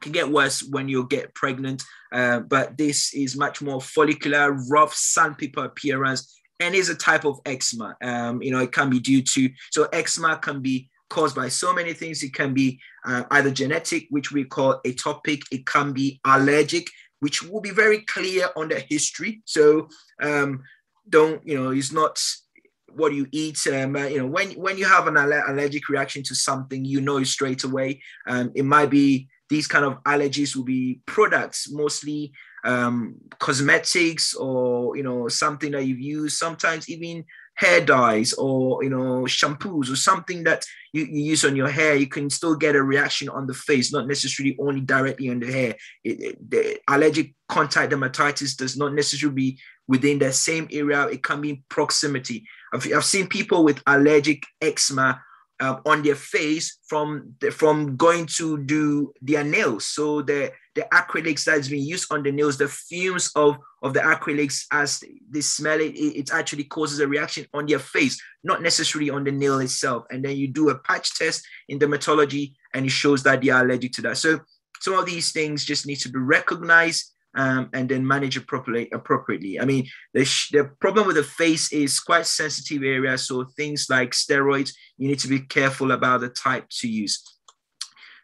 can get worse when you get pregnant. Uh, but this is much more follicular, rough, sandpaper appearance, and is a type of eczema. Um, you know, it can be due to so eczema can be caused by so many things. It can be uh, either genetic, which we call atopic, it can be allergic, which will be very clear on the history. So um, don't, you know, it's not what you eat. Um, uh, you know, when, when you have an aller- allergic reaction to something, you know straight away. Um, it might be these kind of allergies will be products, mostly um, cosmetics or, you know, something that you've used, sometimes even hair dyes or you know shampoos or something that you, you, use on your hair you can still get a reaction on the face not necessarily only directly on the hair. It, it, the allergic contact dermatitis does not necessarily be within the same area. It can be in proximity. I've, I've seen people with allergic eczema uh, on their face from the, from going to do their nails. So the the acrylics that's been used on the nails, the fumes of of the acrylics as they smell it, it, it actually causes a reaction on their face, not necessarily on the nail itself. And then you do a patch test in dermatology, and it shows that they are allergic to that. So some of these things just need to be recognized um, and then manage it properly appropriately. I mean, the, sh- the problem with the face is quite sensitive area. So things like steroids, you need to be careful about the type to use.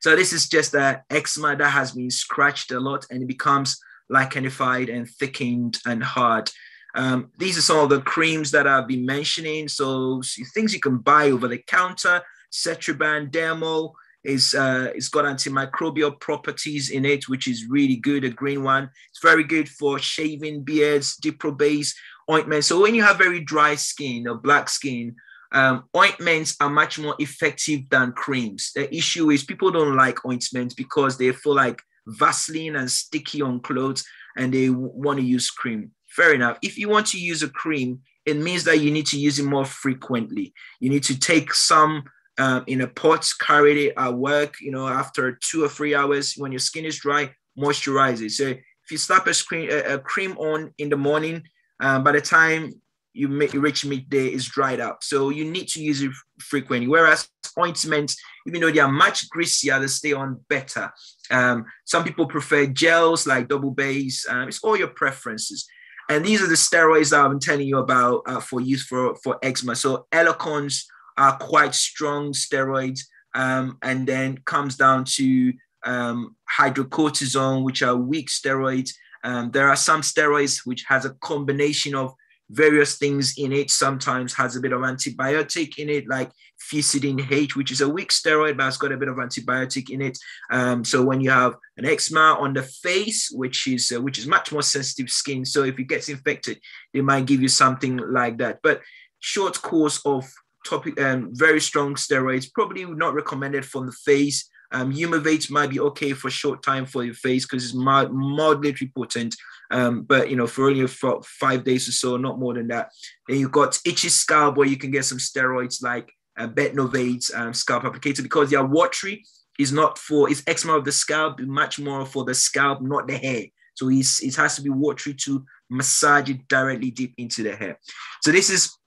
So this is just a eczema that has been scratched a lot and it becomes lichenified and thickened and hard. Um, these are some of the creams that I've been mentioning. So things you can buy over the counter, Cetraben, Dermol, is uh, it's got antimicrobial properties in it, which is really good. A green one. It's very good for shaving beards, diprobase ointment. So when you have very dry skin or black skin, um, ointments are much more effective than creams. The issue is people don't like ointments because they feel like Vaseline and sticky on clothes, and they want to use cream. Fair enough. If you want to use a cream, it means that you need to use it more frequently. You need to take some um, in a pot, carry it at work, you know, after two or three hours when your skin is dry, moisturize it. So if you slap a, screen, a, a cream on in the morning, um, by the time you make you reach midday, it's dried up. So you need to use it frequently. Whereas ointments, even though they are much greasier, they stay on better. Um, some people prefer gels like Doublebase. Um, it's all your preferences. And these are the steroids that I've been telling you about uh, for use for, for eczema. So Elocons are quite strong steroids, um, and then comes down to um, hydrocortisone, which are weak steroids. Um, there are some steroids which has a combination of various things in it. Sometimes has a bit of antibiotic in it, like Fucidin H, which is a weak steroid, but it's got a bit of antibiotic in it. Um, so when you have an eczema on the face, which is uh, which is much more sensitive skin, so if it gets infected, they might give you something like that. But short course of topic um, very strong steroids, probably not recommended for the face. Um, Eumovate might be okay for short time for your face because it's mild, mildly potent, um, but you know for only for five days or so, not more than that. Then you've got itchy scalp where you can get some steroids like uh, Betnovate um, scalp applicator because they are watery. Is not for it's eczema of the scalp, much more for the scalp, not the hair. So it has to be watery to massage it directly deep into the hair. So this is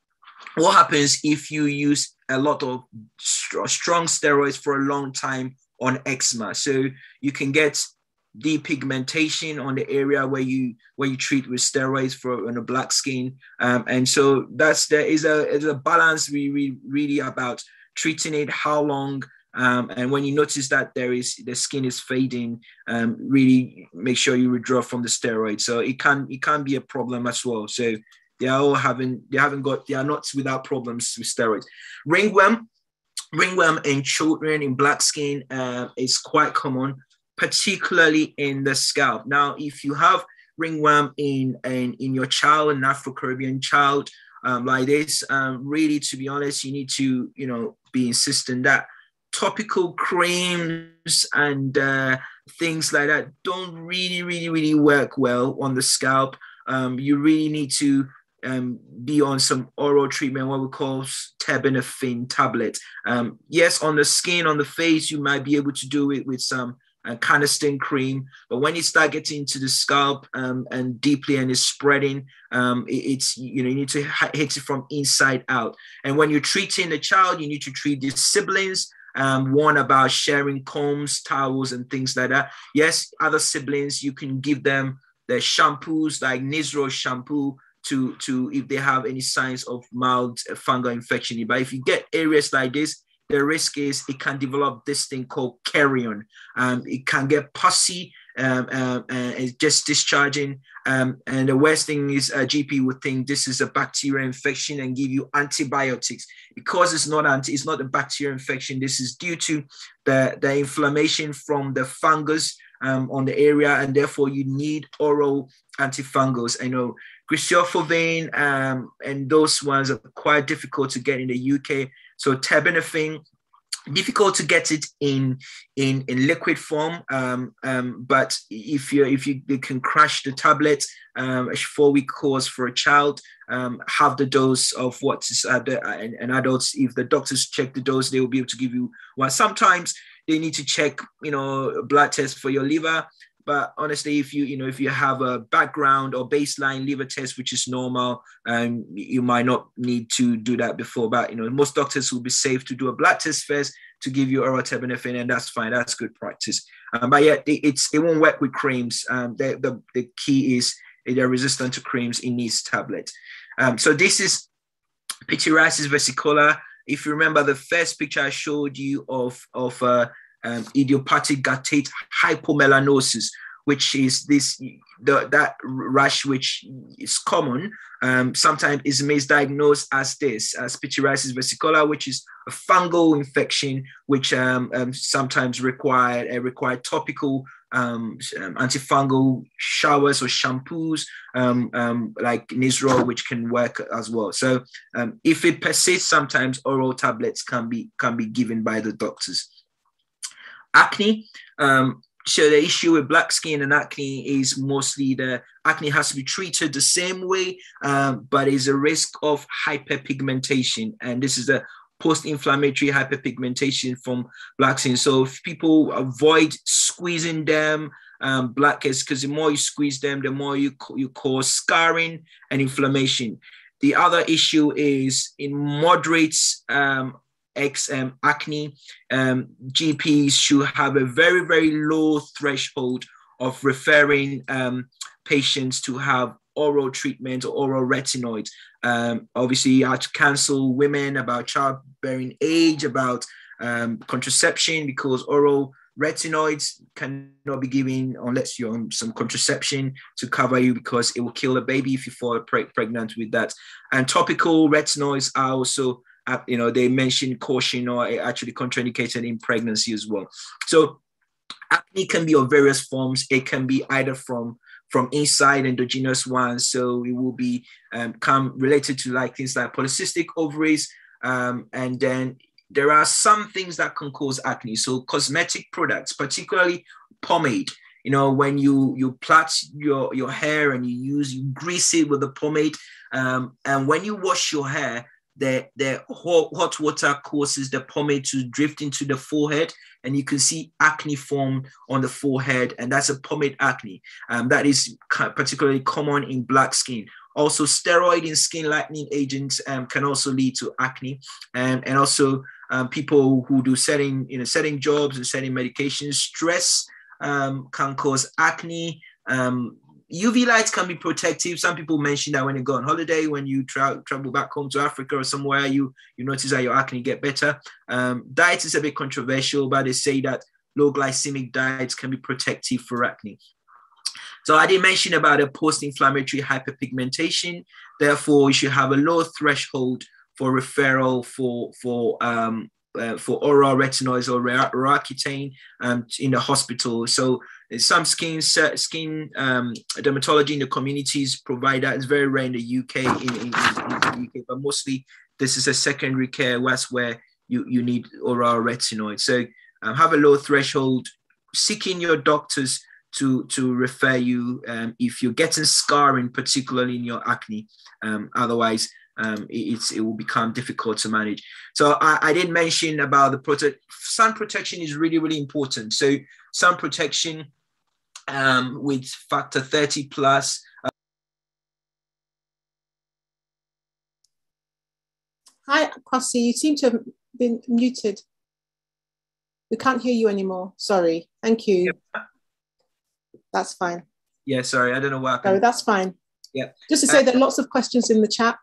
what happens if you use a lot of strong steroids for a long time on eczema. So you can get depigmentation on the area where you where you treat with steroids for on a black skin. Um, and so that's there is a is a balance we, we really about treating it how long um, and when you notice that there is the skin is fading um, really make sure you withdraw from the steroid so it can it can be a problem as well. So they are all having they haven't got they are not without problems with steroids ringworm ringworm in children in black skin uh, is quite common particularly in the scalp. Now, if you have ringworm in, in, in your child, an Afro-Caribbean child um, like this, um, really, to be honest, you need to, you know, be insistent that topical creams and uh, things like that don't really, really, really work well on the scalp. Um, you really need to um, be on some oral treatment, what we call terbinafine tablet. Um, yes, on the skin, on the face, you might be able to do it with some and Canesten cream. But when you start getting into the scalp um, and deeply and it's spreading, um, it, it's you know you need to hit it from inside out. And when you're treating the child, you need to treat the siblings. Um, one about sharing combs, towels, and things like that. Yes, other siblings you can give them the shampoos like Nizoral shampoo to to if they have any signs of mild fungal infection. But if you get areas like this, the risk is it can develop this thing called kerion. Um, it can get pussy um, um, and it's just discharging. Um, and the worst thing is a GP would think this is a bacterial infection and give you antibiotics because it's not anti, it's not a bacterial infection. This is due to the, the inflammation from the fungus um, on the area, and therefore you need oral antifungals. I know Griseofulvin um, and those ones are quite difficult to get in the UK. So terbinafine, difficult to get it in in in liquid form. Um, um, but if you if you, you can crush the tablet um, a four week course for a child um, have the dose of what is uh, the, uh, an, adults if the doctors check the dose they will be able to give you one. Sometimes they need to check you know blood test for your liver but honestly, if you you know if you have a background or baseline liver test which is normal, um, you might not need to do that before. But you know most doctors will be safe to do a blood test first to give you oral terbinafine, and that's fine. That's good practice. Um, but yeah, it, it's it won't work with creams. Um, the, the the key is they're resistant to creams. It needs tablet. Um, so this is pityriasis versicolor. If you remember the first picture I showed you of of uh, um, idiopathic guttate hypomelanosis, which is this the, that rash which is common. Um, sometimes is misdiagnosed as this, as pityriasis versicolor, which is a fungal infection, which um, um, sometimes require uh, require topical um, um, antifungal showers or shampoos um, um, like Nizoral, which can work as well. So um, if it persists, sometimes oral tablets can be can be given by the doctors acne. Um, so the issue with black skin and acne is mostly the acne has to be treated the same way, um, but is a risk of hyperpigmentation, and this is a post-inflammatory hyperpigmentation from black skin. So if people avoid squeezing them, um, black is because the more you squeeze them, the more you you cause scarring and inflammation. The other issue is in moderate um, XM acne, um, GPs should have a very, very low threshold of referring um, patients to have oral treatment or oral retinoids. Um, obviously, you have to cancel women about childbearing age, about um, contraception, because oral retinoids cannot be given unless you're on some contraception to cover you because it will kill a baby if you fall pre- pregnant with that. And topical retinoids are also you know, they mentioned caution or actually contraindicated in pregnancy as well. So acne can be of various forms. It can be either from from inside endogenous ones, so it will be um, come related to like things like polycystic ovaries, um, and then there are some things that can cause acne. So cosmetic products, particularly pomade, you know, when you you plait your your hair and you use you grease it with the pomade, um, and when you wash your hair, the the hot, hot water causes the pomade to drift into the forehead, and you can see acne form on the forehead, and that's a pomade acne. Um, that is particularly common in black skin. Also, steroid and skin lightening agents um, can also lead to acne, and and also um, people who do setting you know setting jobs and setting medications, stress um, can cause acne. Um, UV lights can be protective. Some people mention that when you go on holiday, when you tra- travel back home to Africa or somewhere, you you notice that your acne get better. Um, diet is a bit controversial, but they say that low glycemic diets can be protective for acne. So I did mention about a post-inflammatory hyperpigmentation. Therefore, you should have a low threshold for referral for for um, uh, for oral retinoids or Roaccutane um, in the hospital. So some skin skin um, dermatology in the communities provide that. It's very rare in the UK, in, in, in, the UK, but mostly this is a secondary care. That's where you, you need oral retinoid. So um, have a low threshold, seeking your doctors to, to refer you um, if you're getting scarring, particularly in your acne. Um, otherwise, um, it, it will become difficult to manage. So I, I did mention about the protect sun protection is really, really important. So sun protection um, with factor 30 plus. Uh, Hi, Kwasi, you seem to have been muted. We can't hear you anymore. Sorry. Thank you. Yep. That's fine. Yeah, sorry. I don't know what happened. No, that's fine. Yeah. Just to say, uh, there are lots of questions in the chat.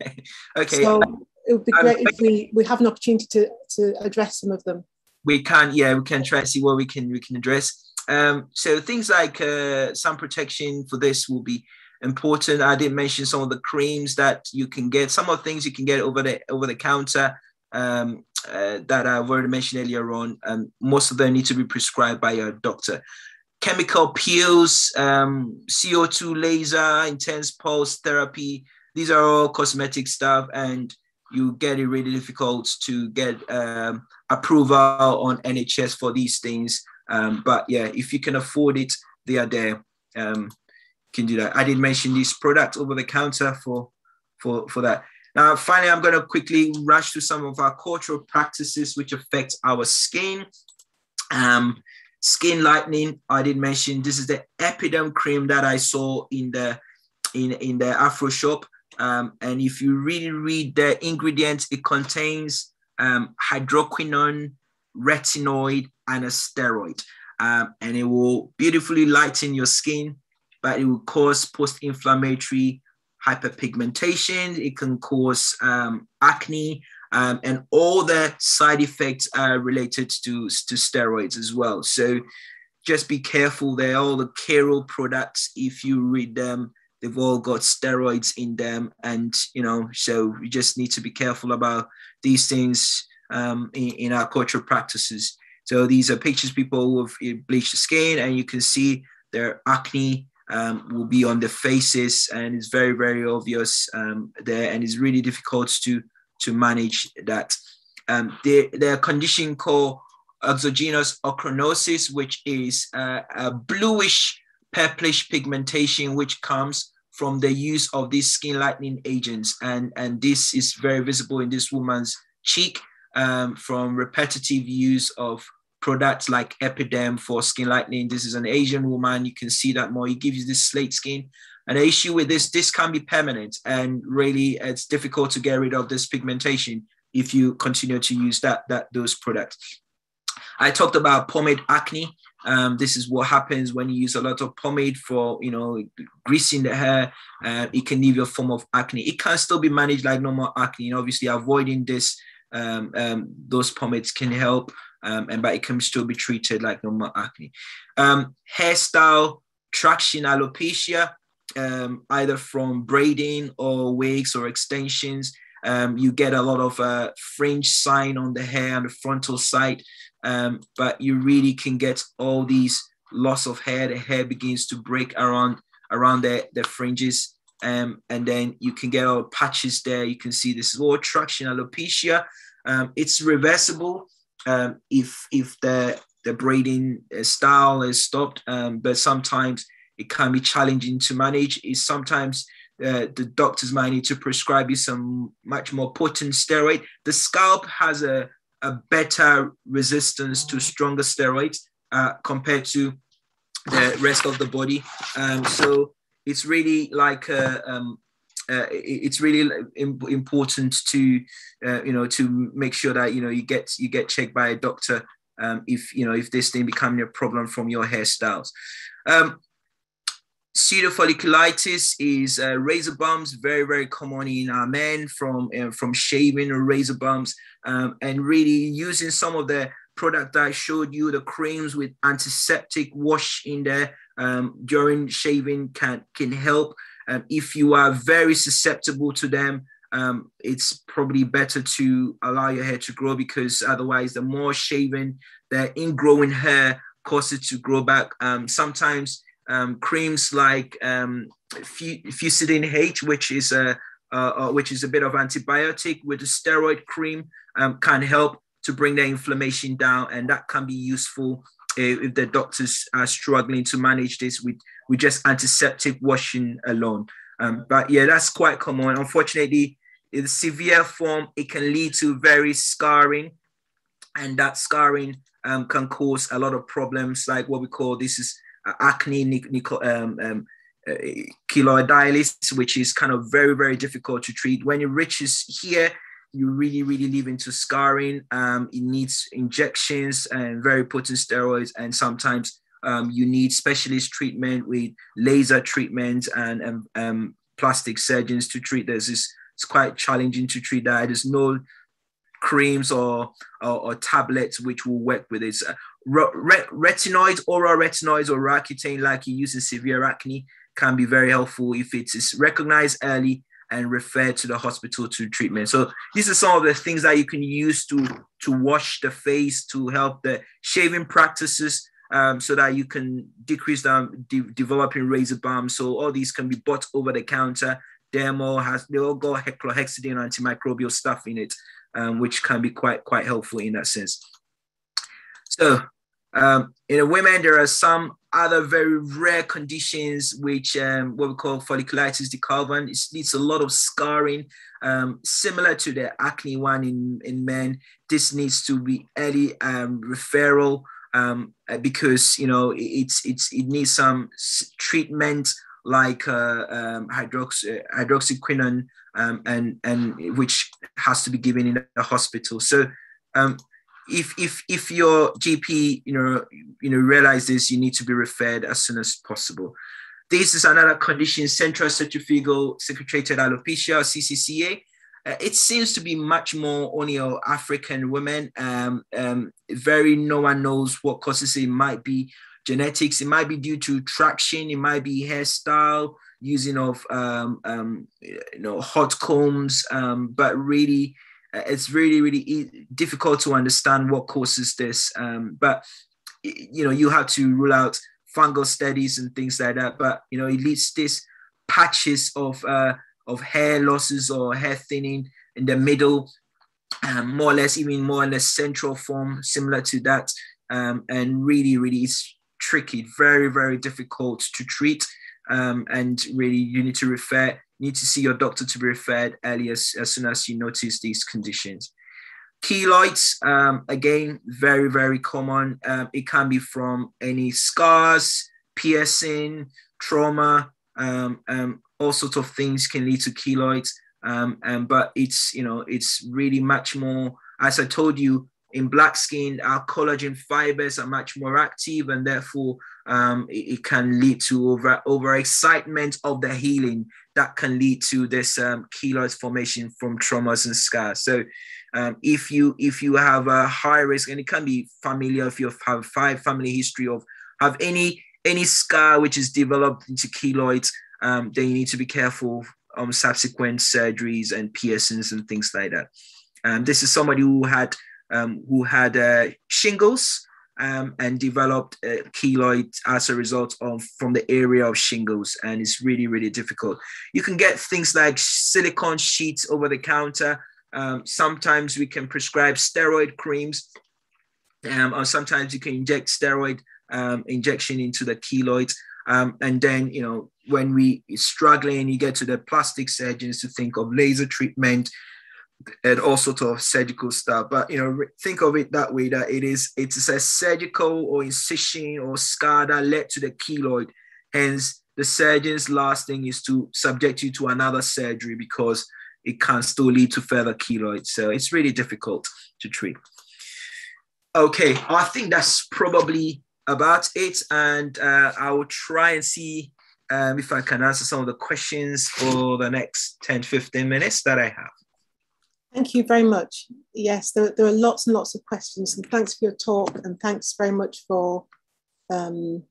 okay. So it would be great um, if we, we have an opportunity to, to address some of them. We can, yeah, we can try to see what we can we can address. Um, so things like uh, sun protection for this will be important. I did mention some of the creams that you can get. Some of the things you can get over the over the counter um, uh, that I've already mentioned earlier on. Um, most of them need to be prescribed by your doctor. Chemical peels, um, CO2 laser, intense pulse therapy, these are all cosmetic stuff and you get it really difficult to get um, approval on NHS for these things. Um, but yeah, if you can afford it, they are there. Um, can do that. I did mention this product over the counter for for for that. Now, finally, I'm going to quickly rush through some of our cultural practices which affect our skin. Um, skin lightening. I did mention this is the Epiderm cream that I saw in the in in the Afro shop. Um, and if you really read the ingredients, it contains um, hydroquinone, retinoid, and a steroid. Um, and it will beautifully lighten your skin, but it will cause post-inflammatory hyperpigmentation. It can cause um, acne, um, and all the side effects are related to, to steroids as well. So just be careful. They're all the Karo products. If you read them, they've all got steroids in them and you know so you just need to be careful about these things um, in, in, our cultural practices. So these are pictures people with bleached skin and you can see their acne um, will be on their faces and it's very very obvious um, there and it's really difficult to to manage that. Um, there are condition called exogenous ochronosis which is a bluish purplish pigmentation which comes from the use of these skin lightening agents. And, and this is very visible in this woman's cheek um, from repetitive use of products like Epiderm for skin lightening. This is an Asian woman. You can see that more. It gives you this slate skin. And the issue with this, this can be permanent and really it's difficult to get rid of this pigmentation if you continue to use that, that those products. I talked about pomade acne. Um, this is what happens when you use a lot of pomade for, you know, greasing the hair. Uh, it can leave you a form of acne. It can still be managed like normal acne. And obviously, avoiding this, um, um, those pomades can help, um, and but it can still be treated like normal acne. Um, hairstyle traction alopecia, um, either from braiding or wigs or extensions. Um, you get a lot of uh, fringe sign on the hair on the frontal side um, but you really can get all these loss of hair. The hair begins to break around around the, the fringes. Um, and then you can get all patches there. You can see this is all traction alopecia. Um, it's reversible um, if if the the braiding uh, style is stopped, um, but sometimes it can be challenging to manage. Is sometimes uh, the doctors might need to prescribe you some much more potent steroid. The scalp has a, a better resistance to stronger steroids uh, compared to the rest of the body. Um, so it's really like a, um, uh, it's really important to uh, you know to make sure that you know you get you get checked by a doctor um, if you know if this thing becoming a problem from your hairstyles. Um, pseudofolliculitis is uh, razor bumps, very very common in our men from uh, from shaving or razor bumps, um, and really using some of the product that I showed you, the creams with antiseptic wash in there um, during shaving can can help. Um, if you are very susceptible to them, um, it's probably better to allow your hair to grow because otherwise, the more shaving, the ingrowing hair causes it to grow back. Um, sometimes um, creams like um, Fucidin H, which is a uh, which is a bit of antibiotic with a steroid cream, um, can help to bring the inflammation down, and that can be useful if the doctors are struggling to manage this with with just antiseptic washing alone. Um, but yeah, that's quite common. Unfortunately, in severe form, it can lead to very scarring, and that scarring um, can cause a lot of problems, like what we call this is uh, acne, nic- um, um, uh, which is kind of very, very difficult to treat. When it reaches here, you really, really live into scarring. Um, it needs injections and very potent steroids, and sometimes um, you need specialist treatment with laser treatment and, and um, plastic surgeons to treat this. It's, it's quite challenging to treat that. There's no creams or, or, or tablets which will work with it. Uh, re- retinoids, oral retinoids, or Roaccutane, like you use in severe acne, can be very helpful if it is recognized early and referred to the hospital to treatment. So these are some of the things that you can use to to wash the face to help the shaving practices um, so that you can decrease the de- developing razor bumps. So all these can be bought over the counter. Dermo has they all got chlorhexidine antimicrobial stuff in it, um, which can be quite quite helpful in that sense. So um, in women, there are some other very rare conditions, which um, what we call folliculitis decalvans. It needs a lot of scarring, um, similar to the acne one in, in men. This needs to be early um, referral um, uh, because you know it's it's it needs some treatment like uh, um, uh, hydroxyquinone and and which has to be given in a hospital. So um, if if if your GP you know you know realizes you need to be referred as soon as possible. This is another condition, central centrifugal cicatricial alopecia, CCCA. Uh, it seems to be much more only African women. Um, um, very no one knows what causes it. it. Might be genetics. It might be due to traction. It might be hairstyle, using of um, um you know hot combs. Um, but really, it's really really difficult to understand what causes this um, but you know you have to rule out fungal studies and things like that but you know it leads this patches of uh, of hair losses or hair thinning in the middle um, more or less even more or less central form similar to that um, and really really it's tricky very very difficult to treat um, and really you need to refer need to see your doctor to be referred early as, as soon as you notice these conditions. Keloids, um, again, very, very common. Um, it can be from any scars, piercing, trauma, um, um, all sorts of things can lead to keloids. Um, and, but it's, you know, it's really much more, as I told you, in black skin, our collagen fibers are much more active, and therefore um, it, it, can lead to over over excitement of the healing that can lead to this um, keloid formation from traumas and scars. So, um, if you if you have a high risk, and it can be familiar if you have five family history of have any any scar which is developed into keloids, um, then you need to be careful on subsequent surgeries and piercings and things like that. Um, this is somebody who had um, who had uh, shingles um, and developed uh, keloid as a result of from the area of shingles, and it's really really difficult. You can get things like silicone sheets over the counter. Um, sometimes we can prescribe steroid creams, um, or sometimes you can inject steroid um, injection into the keloids. Um, and then, you know, when we struggling, you get to the plastic surgeons to think of laser treatment and all sorts of surgical stuff. But you know, think of it that way: that it is it's a surgical or incision or scar that led to the keloid. Hence, the surgeon's last thing is to subject you to another surgery because it can still lead to further keloids. So it's really difficult to treat. Okay, I think that's probably about it. And uh, I will try and see um, if I can answer some of the questions for the next 10, 15 minutes that I have. Thank you very much. Yes, there, there are lots and lots of questions, and thanks for your talk, and thanks very much for um,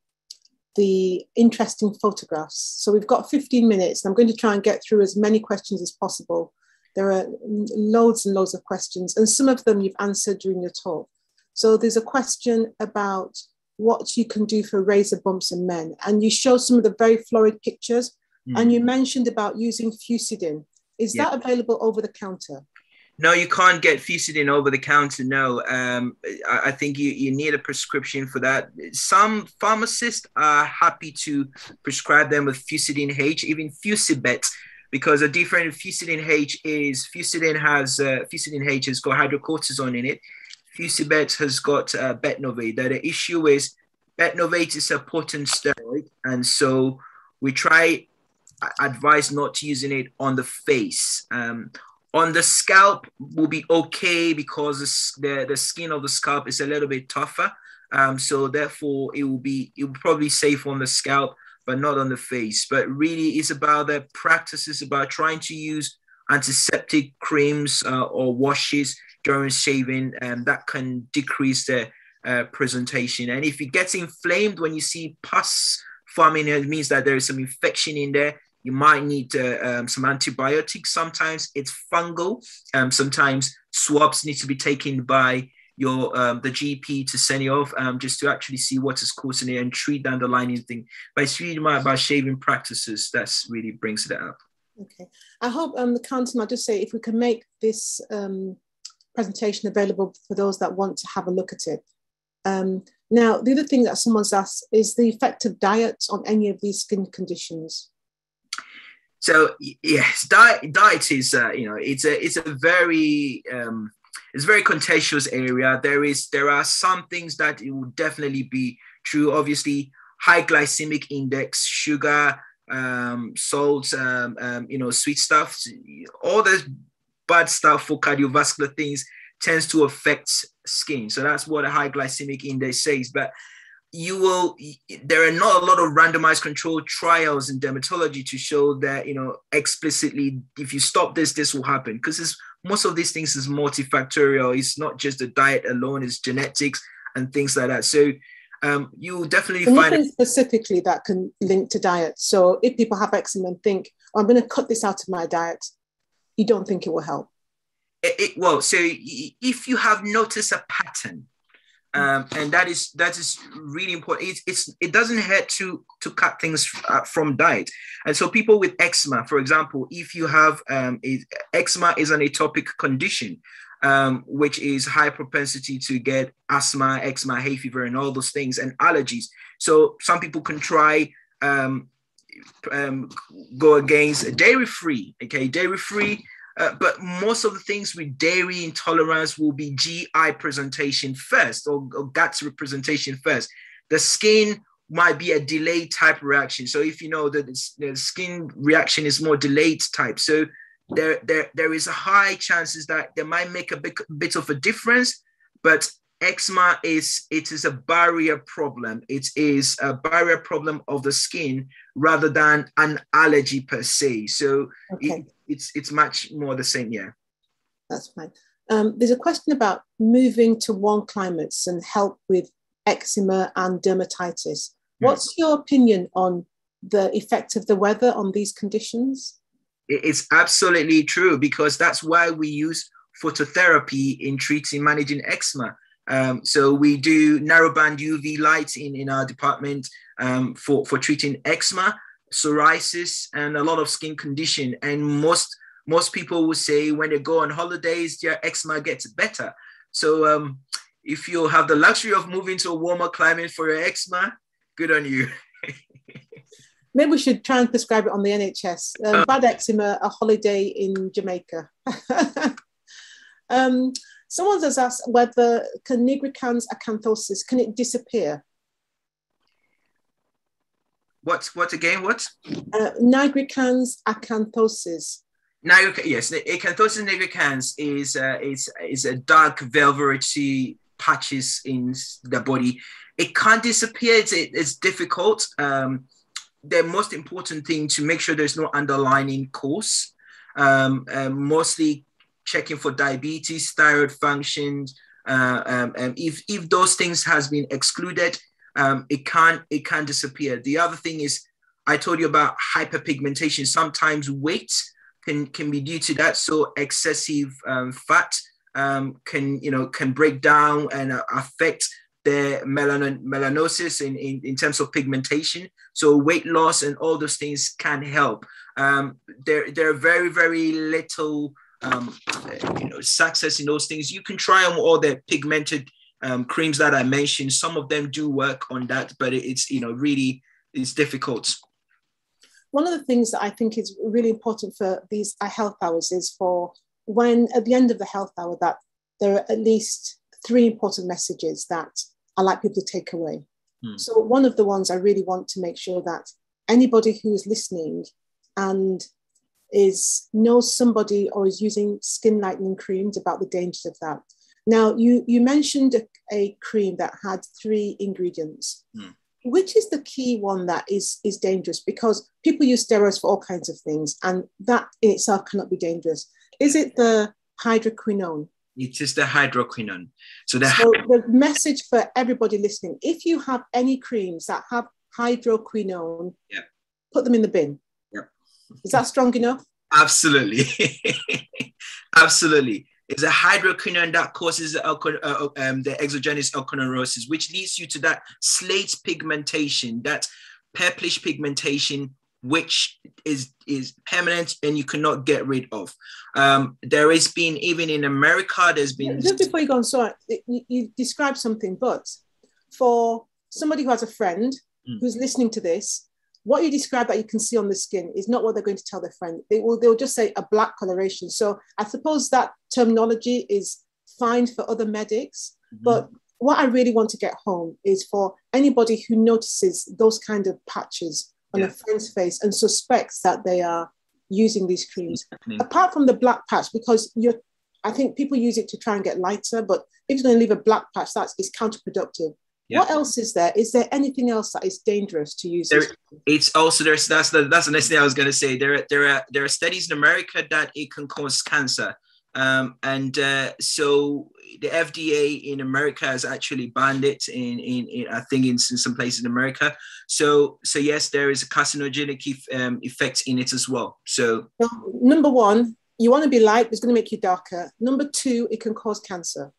the interesting photographs. So we've got 15 minutes, and I'm going to try and get through as many questions as possible. There are loads and loads of questions, and some of them you've answered during your talk. So there's a question about what you can do for razor bumps in men, and you showed some of the very florid pictures, mm. and you mentioned about using Fucidin. Is that available over the counter? No, you can't get Fucidin over the counter. No, um, I, I, think you, you need a prescription for that. Some pharmacists are happy to prescribe them with Fucidin H, even Fucibet, because a different Fucidin H is Fucidin has uh, Fucidin H has got hydrocortisone in it. Fucibet has got uh, Betnovate. The issue is Betnovate is a potent steroid, and so we try advise not using it on the face. Um, on the scalp will be okay because the, the skin of the scalp is a little bit tougher. Um, so therefore it will be it will probably safe on the scalp, but not on the face. But really it's about the practices about trying to use antiseptic creams uh, or washes during shaving and that can decrease the uh, presentation. And if it gets inflamed when you see pus forming, it means that there is some infection in there you might need uh, um, some antibiotics. Sometimes it's fungal. Um, sometimes swabs need to be taken by your um, the GP to send you off um, just to actually see what is causing it and treat the underlying thing. But it's really about shaving practices that's really brings it up. Okay, I hope um, the council. I'll just say if we can make this um, presentation available for those that want to have a look at it. Um, now, the other thing that someone's asked is the effect of diet on any of these skin conditions. So yes, diet, diet is uh, you know it's a it's a very um, it's a very contentious area. There is there are some things that it would definitely be true. Obviously, high glycemic index, sugar, um, salt, um, um, you know, sweet stuff, all this bad stuff for cardiovascular things tends to affect skin. So that's what a high glycemic index says. But you will there are not a lot of randomized controlled trials in dermatology to show that you know explicitly if you stop this this will happen. Because most of these things is multifactorial. It's not just the diet alone it's genetics and things like that. So um, you will definitely find specifically that can link to diet. So if people have eczema and think oh, i'm going to cut this out of my diet you don't think it will help. It, it, well so if you have noticed a pattern um, and that is that is really important. It's, it's it doesn't hurt to to cut things uh, from diet. And so people with eczema, for example, if you have um, eczema is an atopic condition, um, which is high propensity to get asthma, eczema, hay fever, and all those things, and allergies. So some people can try um, um, go against dairy free. Okay, dairy free uh, but most of the things with dairy intolerance will be GI presentation first or, or gut representation first. The skin might be a delayed type reaction. So if you know that the skin reaction is more delayed type, so there, there, there is a high chances that they might make a bit, bit of a difference, but eczema is it is a barrier problem. It is a barrier problem of the skin rather than an allergy per se. So okay. it, it's it's much more the same. Yeah, that's fine. Um, there's a question about moving to warm climates and help with eczema and dermatitis. What's your opinion on the effect of the weather on these conditions? It's absolutely true because that's why we use phototherapy in treating managing eczema. Um, so we do narrowband UV light in, in our department um, for, for treating eczema psoriasis and a lot of skin condition. And most most people will say when they go on holidays, their eczema gets better. So um, if you have the luxury of moving to a warmer climate for your eczema, good on you. Maybe we should try and prescribe it on the NHS. Um, uh, bad eczema, a holiday in Jamaica. um, someone has asked whether can nigricans acanthosis, can it disappear? What, what again, what? Uh, nigricans acanthosis. Nigric, yes, acanthosis nigricans is, uh, is, is a dark velvety patches in the body. It can't disappear, it's, it's difficult. Um, the most important thing to make sure there's no underlying cause. Um, um, mostly checking for diabetes, thyroid function. Uh, um, um, if if those things has been excluded, um, it can't it can't disappear. The other thing is, I told you about hyperpigmentation. Sometimes weight can can be due to that. So excessive um, fat um, can you know can break down and uh, affect their melanon, melanosis in, in, in terms of pigmentation. So weight loss and all those things can help. Um, there, there are very, very little um, you know, success in those things. You can try on all the pigmented um, creams that I mentioned. Some of them do work on that, but it's, you know, really, it's difficult. One of the things that I think is really important for these health hours is for when at the end of the health hour that there are at least three important messages that I like people to take away. Hmm. So, one of the ones I really want to make sure that anybody who is listening and is knows somebody or is using skin lightening creams about the dangers of that. Now, you you mentioned a, a cream that had three ingredients. Hmm. Which is the key one that is is dangerous because people use steroids for all kinds of things, and that in itself cannot be dangerous. Is it the hydroquinone? It is the hydroquinone. So the, so the message for everybody listening: if you have any creams that have hydroquinone, yeah. put them in the bin. Yeah. Is that strong enough? Absolutely, absolutely. It's a hydroquinone that causes uh, uh, um, the exogenous ochronosis, which leads you to that slate pigmentation, that purplish pigmentation which is is permanent and you cannot get rid of. Um, there has been even in America, there's been just before you go on. Sorry, you, you described something, but for somebody who has a friend mm. who's listening to this, what you describe that you can see on the skin is not what they're going to tell their friend. They will they'll just say a black coloration. So I suppose that terminology is fine for other medics, mm-hmm. but what I really want to get home is for anybody who notices those kind of patches on yeah. a friend's face and suspects that they are using these creams. Apart from the black patch, because you're, I think people use it to try and get lighter, but if you're going to leave a black patch, that's it's counterproductive. Yeah. What else is there? Is there anything else that is dangerous to use? There, it's also there's that's the that's the next thing I was going to say. There there are there are studies in America that it can cause cancer. Um, and uh, so the FDA in America has actually banned it in, in, in I think in, in, some places in America. So so yes, there is a carcinogenic um, effect in it as well. So number one, you want to be light, it's going to make you darker. Number two, it can cause cancer.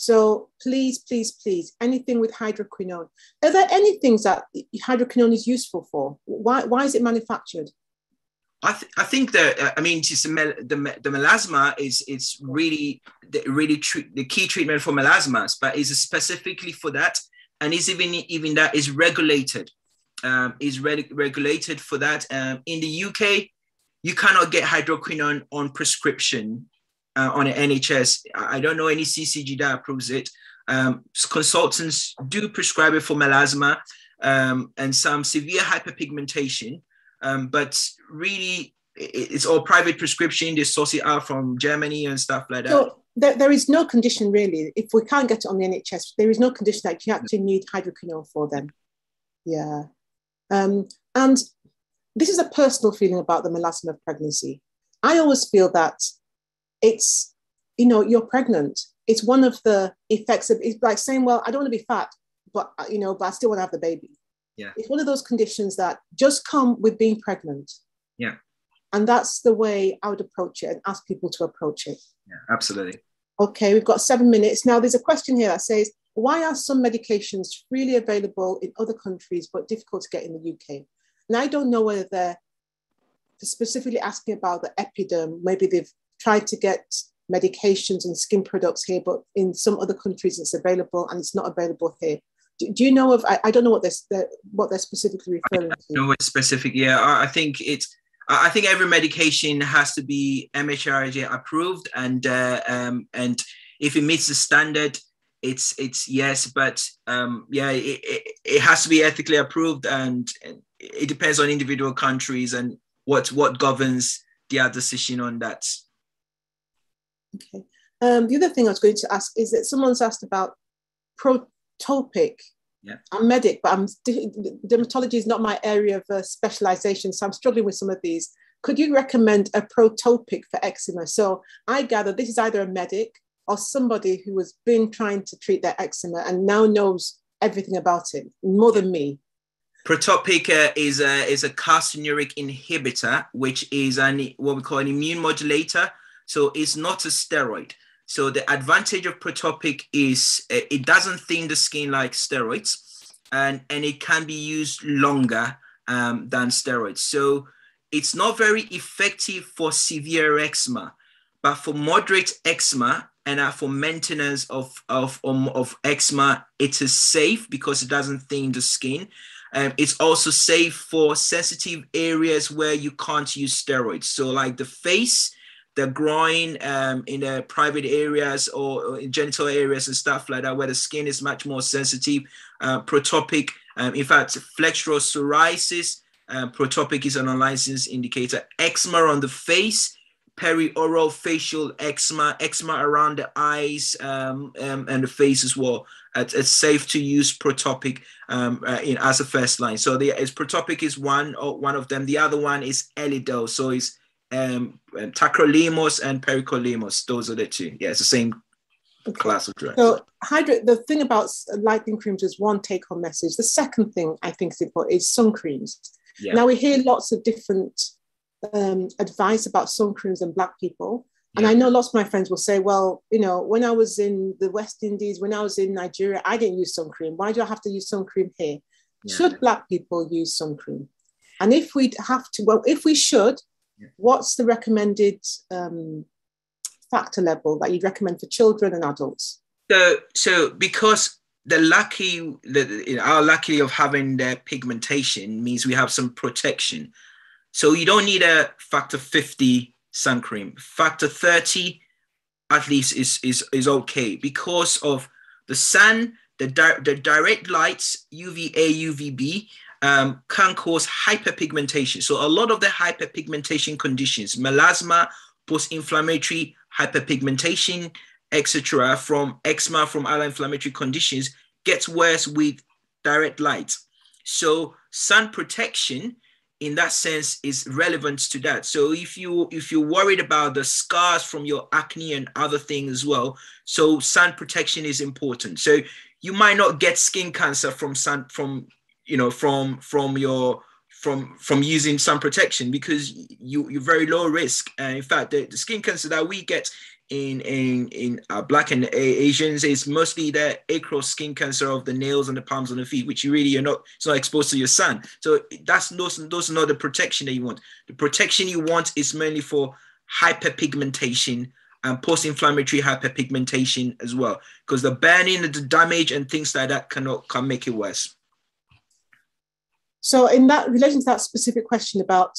So please, please, please, anything with hydroquinone. Are there any things that hydroquinone is useful for? Why, why is it manufactured? I, th- I think that uh, I mean just the, the, the melasma is it's really the, really treat, the key treatment for melasmas, but is specifically for that, and is even even that is regulated, um, is re- regulated for that. Um, in the UK, you cannot get hydroquinone on prescription uh, on an NHS. I don't know any CCG that approves it. Um, consultants do prescribe it for melasma um, and some severe hyperpigmentation. Um, but really, it's all private prescription. They source it out from Germany and stuff like that. So there, there is no condition really. If we can't get it on the NHS, there is no condition that you actually need hydroquinone for them. Yeah. Um, and this is a personal feeling about the melasma of pregnancy. I always feel that it's, you know, you're pregnant. It's one of the effects of, it's like saying, well, I don't want to be fat, but, uh, you know, but I still want to have the baby. Yeah. It's one of those conditions that just come with being pregnant. Yeah. And that's the way I would approach it and ask people to approach it. Yeah, absolutely. Okay, we've got seven minutes. Now, there's a question here that says, why are some medications freely available in other countries but difficult to get in the UK? And I don't know whether they're specifically asking about the epiderm. Maybe they've tried to get medications and skin products here, but in some other countries it's available and it's not available here. Do, do you know of? I, I don't know what they're, what they're specifically referring to. Specific? Yeah, I think it's. I think every medication has to be MHRA approved, and uh, um, and if it meets the standard, it's it's yes. But um, yeah, it, it, it has to be ethically approved, and, and it depends on individual countries and what what governs their decision on that. Okay. Um, the other thing I was going to ask is that someone's asked about protopic. Yeah. I'm medic, but I'm dermatology is not my area of uh, specialization, so I'm struggling with some of these. Could you recommend a protopic for eczema? So I gather this is either a medic or somebody who has been trying to treat their eczema and now knows everything about it more than me. Protopic uh, is a is a calcineurin inhibitor, which is an what we call an immune modulator so it's not a steroid. So the advantage of Protopic is uh, it doesn't thin the skin like steroids, and and it can be used longer um, than steroids. So it's not very effective for severe eczema, but for moderate eczema and uh, for maintenance of, of, um, of eczema, it is safe because it doesn't thin the skin. Um, it's also safe for sensitive areas where you can't use steroids. So like the face, the groin um, in the private areas or, or, in genital areas and stuff like that, where the skin is much more sensitive, uh, protopic. Um, in fact, flexural psoriasis, uh, protopic is an unlicensed indicator. Eczema on the face, periorificial eczema, eczema around the eyes um, um, and the face as well. It's, it's safe to use protopic um, uh, in as a first line. So the is protopic is one or one of them. The other one is Elidel. So it's um, tacrolimus and pimecrolimus. Those are the two. Yeah, it's the same okay. class of drugs. So, hydro. The thing about lightning creams is one take-home message. The second thing I think is important is sun creams. Yeah. Now we hear lots of different um, advice about sun creams and black people. And yeah. I know lots of my friends will say, well, you know, when I was in the West Indies, when I was in Nigeria, I didn't use sun cream. Why do I have to use sun cream here? Yeah. Should Black people use sun cream? And if we have to, well, if we should, What's the recommended um, factor level that you'd recommend for children and adults? So, so because the lucky, the, you know, our lucky of having the pigmentation means we have some protection. So you don't need a factor 50 sun cream. Factor 30 at least is, is, is okay because of the sun, the, di- the direct lights, UVA, UVB, um, can cause hyperpigmentation. So a lot of the hyperpigmentation conditions, melasma, post-inflammatory hyperpigmentation, etc., from eczema, from other inflammatory conditions, gets worse with direct light. So sun protection in that sense is relevant to that so if you if you're worried about the scars from your acne and other things as well so sun protection is important so you might not get skin cancer from sun from you know from from your from from using sun protection because you you're very low risk. And in fact the, the skin cancer that we get in in in uh, black and asians is mostly the acral skin cancer of the nails and the palms of the feet which you really are not it's not exposed to your sun. So that's those those are not the protection that you want. The protection you want is mainly for hyperpigmentation and post-inflammatory hyperpigmentation as well because the burning and the damage and things like that cannot can make it worse so in that relation to that specific question about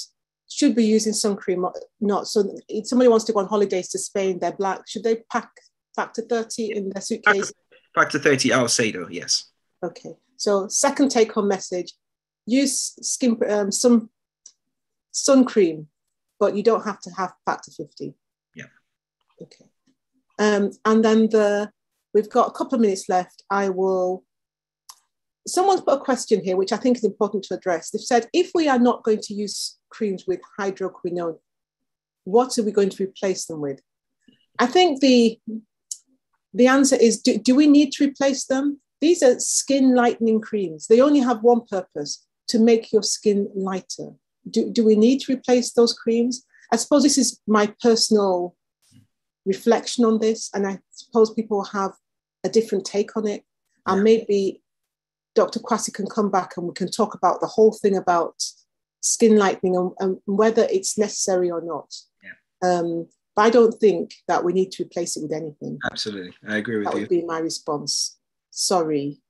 should be using sun cream or not, so if somebody wants to go on holidays to Spain, they're black, should they pack factor 30 in their suitcase? Factor 30, I'll say though, yes. Okay, so second take home message, use skin um, sun, sun cream, but you don't have to have factor 50. Yeah. Okay. Um, and then the, we've got a couple of minutes left. I will someone's put a question here, which I think is important to address. They've said, if we are not going to use creams with hydroquinone, what are we going to replace them with? I think the, the answer is, do, do we need to replace them? These are skin lightening creams. They only have one purpose, to make your skin lighter. Do, do we need to replace those creams? I suppose this is my personal reflection on this, and I suppose people have a different take on it. And maybe Dr. Kwasi can come back and we can talk about the whole thing about skin lightening and, and, whether it's necessary or not. Yeah. Um, but I don't think that we need to replace it with anything. Absolutely. I agree with that you. That would be my response. Sorry.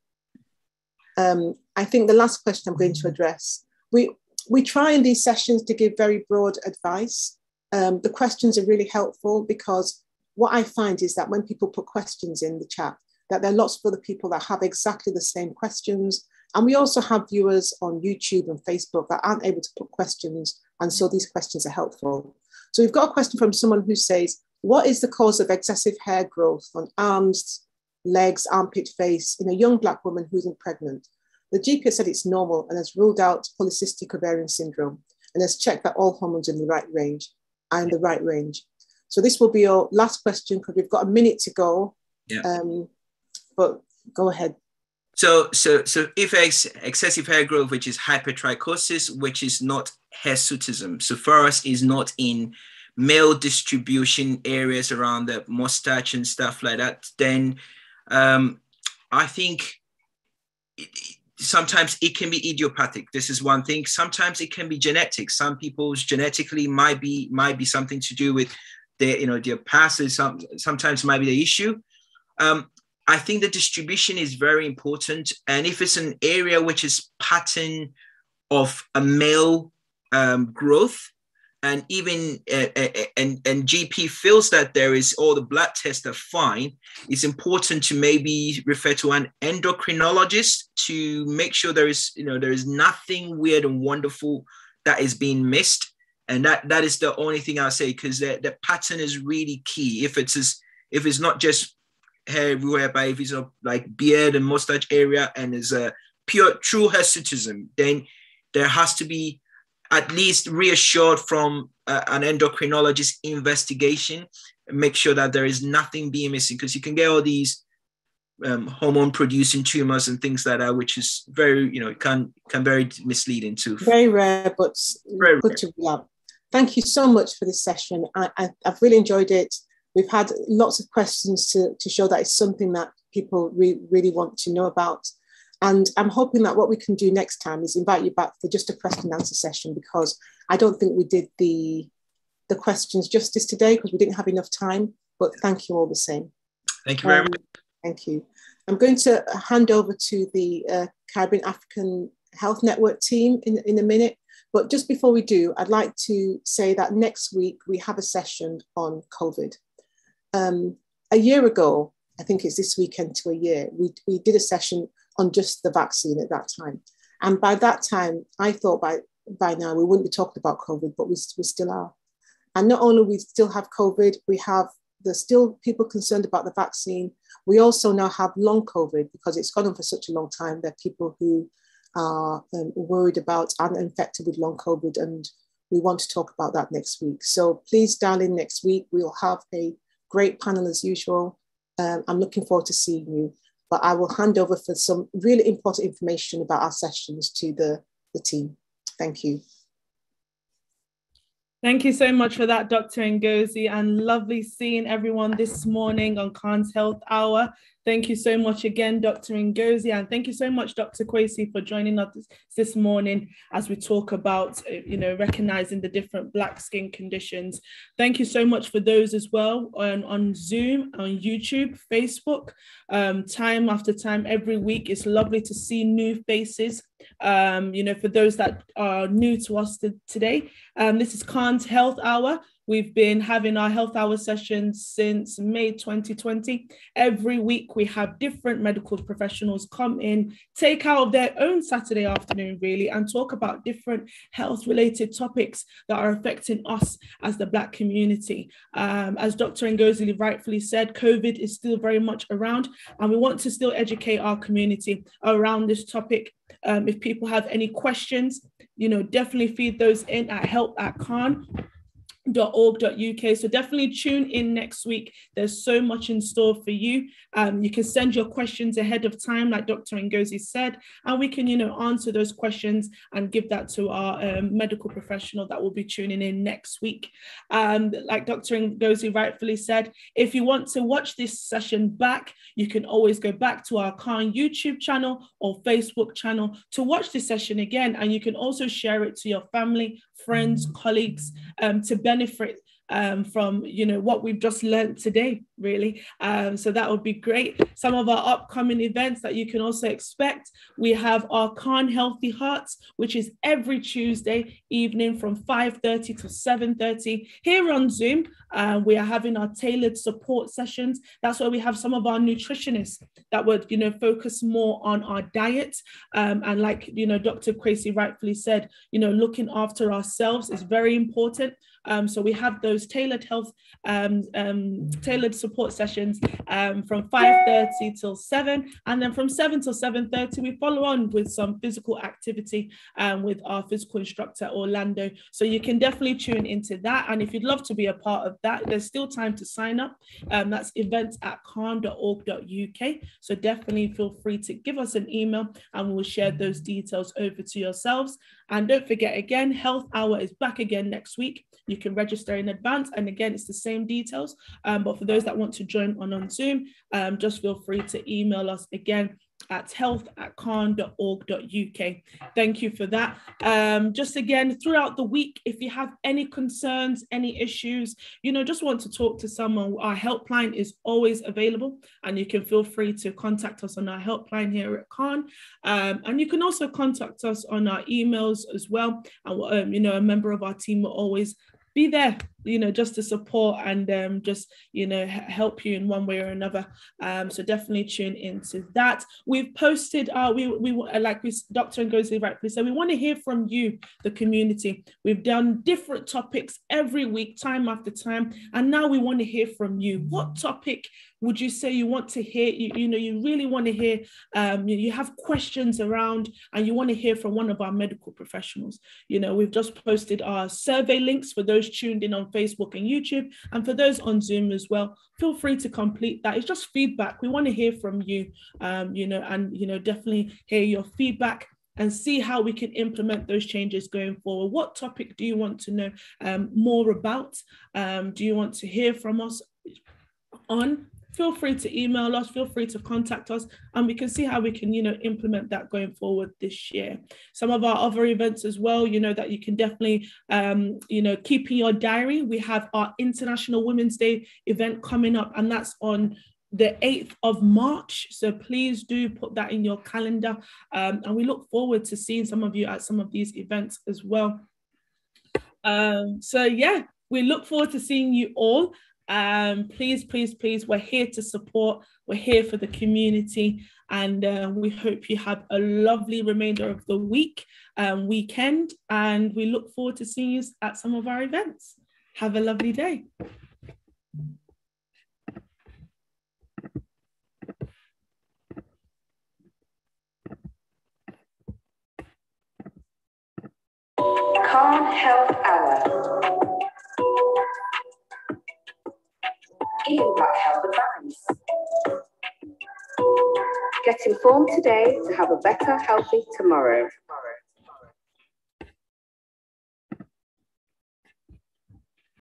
Um, I think the last question I'm going to address, we, we try in these sessions to give very broad advice. Um, the questions are really helpful because what I find is that when people put questions in the chat, that there are lots of other people that have exactly the same questions. And we also have viewers on YouTube and Facebook that aren't able to put questions. And so these questions are helpful. So we've got a question from someone who says, what is the cause of excessive hair growth on arms, legs, armpit, face in a young black woman who isn't pregnant? The GP has said it's normal and has ruled out polycystic ovarian syndrome and has checked that all hormones in the right range are in the right range. So this will be your last question because we've got a minute to go. Yeah. Um, but go ahead. So, so, so if ex- excessive hair growth, which is hypertrichosis, which is not hirsutism, so for us is not in male distribution areas around the mustache and stuff like that, then um, I think it, sometimes it can be idiopathic. This is one thing. Sometimes it can be genetic. Some people's genetically might be might be something to do with their you know their past. Some sometimes might be the issue. Um, I think the distribution is very important. And if it's an area which is pattern of a male um, growth, and even uh, uh, uh and, and GP feels that there is all the blood tests are fine, it's important to maybe refer to an endocrinologist to make sure there is you know there is nothing weird and wonderful that is being missed. And that that is the only thing I'll say because the, the pattern is really key. If it's as, if it's not just hair everywhere, but if it's a like beard and mustache area and is a pure true hirsutism, then there has to be at least reassured from uh, an endocrinologist investigation make sure that there is nothing being missing because you can get all these um, hormone producing tumors and things like that, which is very, you know, can can very misleading too. Very rare, but very good rare. to be up. Thank you so much for this session. I, I, I've really enjoyed it. We've had lots of questions to, to show that it's something that people re- really want to know about. And I'm hoping that what we can do next time is invite you back for just a question and answer session because I don't think we did the, the questions justice today because we didn't have enough time. But thank you all the same. Thank you very um, much. Thank you. I'm going to hand over to the uh, Caribbean African Health Network team in, in a minute. But just before we do, I'd like to say that next week we have a session on COVID um, a year ago, I think it's this weekend to a year, we, we did a session on just the vaccine at that time. And by that time, I thought by, by now we wouldn't be talking about COVID, but we, we still are. And not only we still have COVID, we have there's still people concerned about the vaccine. We also now have long COVID because it's gone on for such a long time. that people who are um, worried about and infected with long COVID, and we want to talk about that next week. So please dial in next week. We'll have a Great panel as usual. Um, I'm looking forward to seeing you. But I will hand over for some really important information about our sessions to the, the team. Thank you. Thank you so much for that, Dr. Ngozi, and lovely seeing everyone this morning on CAHN's Health Hour. Thank you so much again, Dr. Ngozi, and thank you so much, Dr. Kwasi, for joining us this morning as we talk about, uh, you know, recognizing the different Black skin conditions. Thank you so much for those as well on, on Zoom, on YouTube, Facebook, um, time after time, every week. It's lovely to see new faces. Um, you know, for those that are new to us today, um, this is CAHN's Health Hour. We've been having our health hour sessions since May 2020. Every week, we have different medical professionals come in, take out of their own Saturday afternoon, really, and talk about different health related topics that are affecting us as the Black community. Um, as Dr. Ngozi rightfully said, COVID is still very much around, and we want to still educate our community around this topic. Um, if people have any questions, you know, definitely feed those in at help at CAHN org.uk so definitely tune in next week. There's so much in store for you. Um, you can send your questions ahead of time like dr ngozi said and we can you know answer those questions and give that to our um, medical professional that will be tuning in next week. Um, like dr ngozi rightfully said if you want to watch this session back you can always go back to our CAHN youtube channel or facebook channel to watch this session again and you can also share it to your family friends colleagues um, to benefit um, from you know what we've just learned today really. Um, so that would be great. Some of our upcoming events that you can also expect we have our CAHN Healthy Hearts which is every Tuesday evening from 5:30 to 7:30 here on Zoom uh, we are having our tailored support sessions. That's where we have some of our nutritionists that would you know focus more on our diet. Um, and like you know Dr. Kwasi rightfully said you know looking after ourselves is very important um, so we have those tailored health, um, um, tailored support sessions um, from 5.30 till 7. And then from 7 till 7.30, we follow on with some physical activity um, with our physical instructor, Orlando. So you can definitely tune into that. And if you'd love to be a part of that, there's still time to sign up. Um, that's events at cahn.org.uk. So definitely feel free to give us an email and we'll share those details over to yourselves. And don't forget again, Health Hour is back again next week. You can register in advance. And again, it's the same details. Um, but for those that want to join on on Zoom, um, just feel free to email us again at health at cahn.org.uk. Thank you for that. Um, just again, throughout the week, if you have any concerns, any issues, you know, just want to talk to someone, our helpline is always available and you can feel free to contact us on our helpline here at CAHN. Um, and you can also contact us on our emails as well. And, um, you know, a member of our team will always be there you know just to support and um, just you know help you in one way or another. Um, so definitely tune into that. We've posted uh, we we like we dr ngozi rightly so we want to hear from you the community. We've done different topics every week time after time and now we want to hear from you. What topic would you say you want to hear? You, you know you really want to hear um, you, you have questions around and you want to hear from one of our medical professionals. You know we've just posted our survey links for those tuned in on facebook and youtube and for those on zoom as well feel free to complete that it's just feedback we want to hear from you um, you know and you know definitely hear your feedback and see how we can implement those changes going forward. What topic do you want to know um, more about? Um, do you want to hear from us on? Feel free to email us, feel free to contact us, and we can see how we can, you know, implement that going forward this year. Some of our other events as well, you know, that you can definitely, um, you know, keep in your diary. We have our International Women's Day event coming up, and that's on the 8th of March. So please do put that in your calendar. Um, and we look forward to seeing some of you at some of these events as well. Um, so yeah, we look forward to seeing you all. Um, please, please, please, we're here to support. We're here for the community. And uh, we hope you have a lovely remainder of the week, um, weekend. And we look forward to seeing you at some of our events. Have a lovely day. CAHN Health Hour. Get informed today to have a better, healthy tomorrow.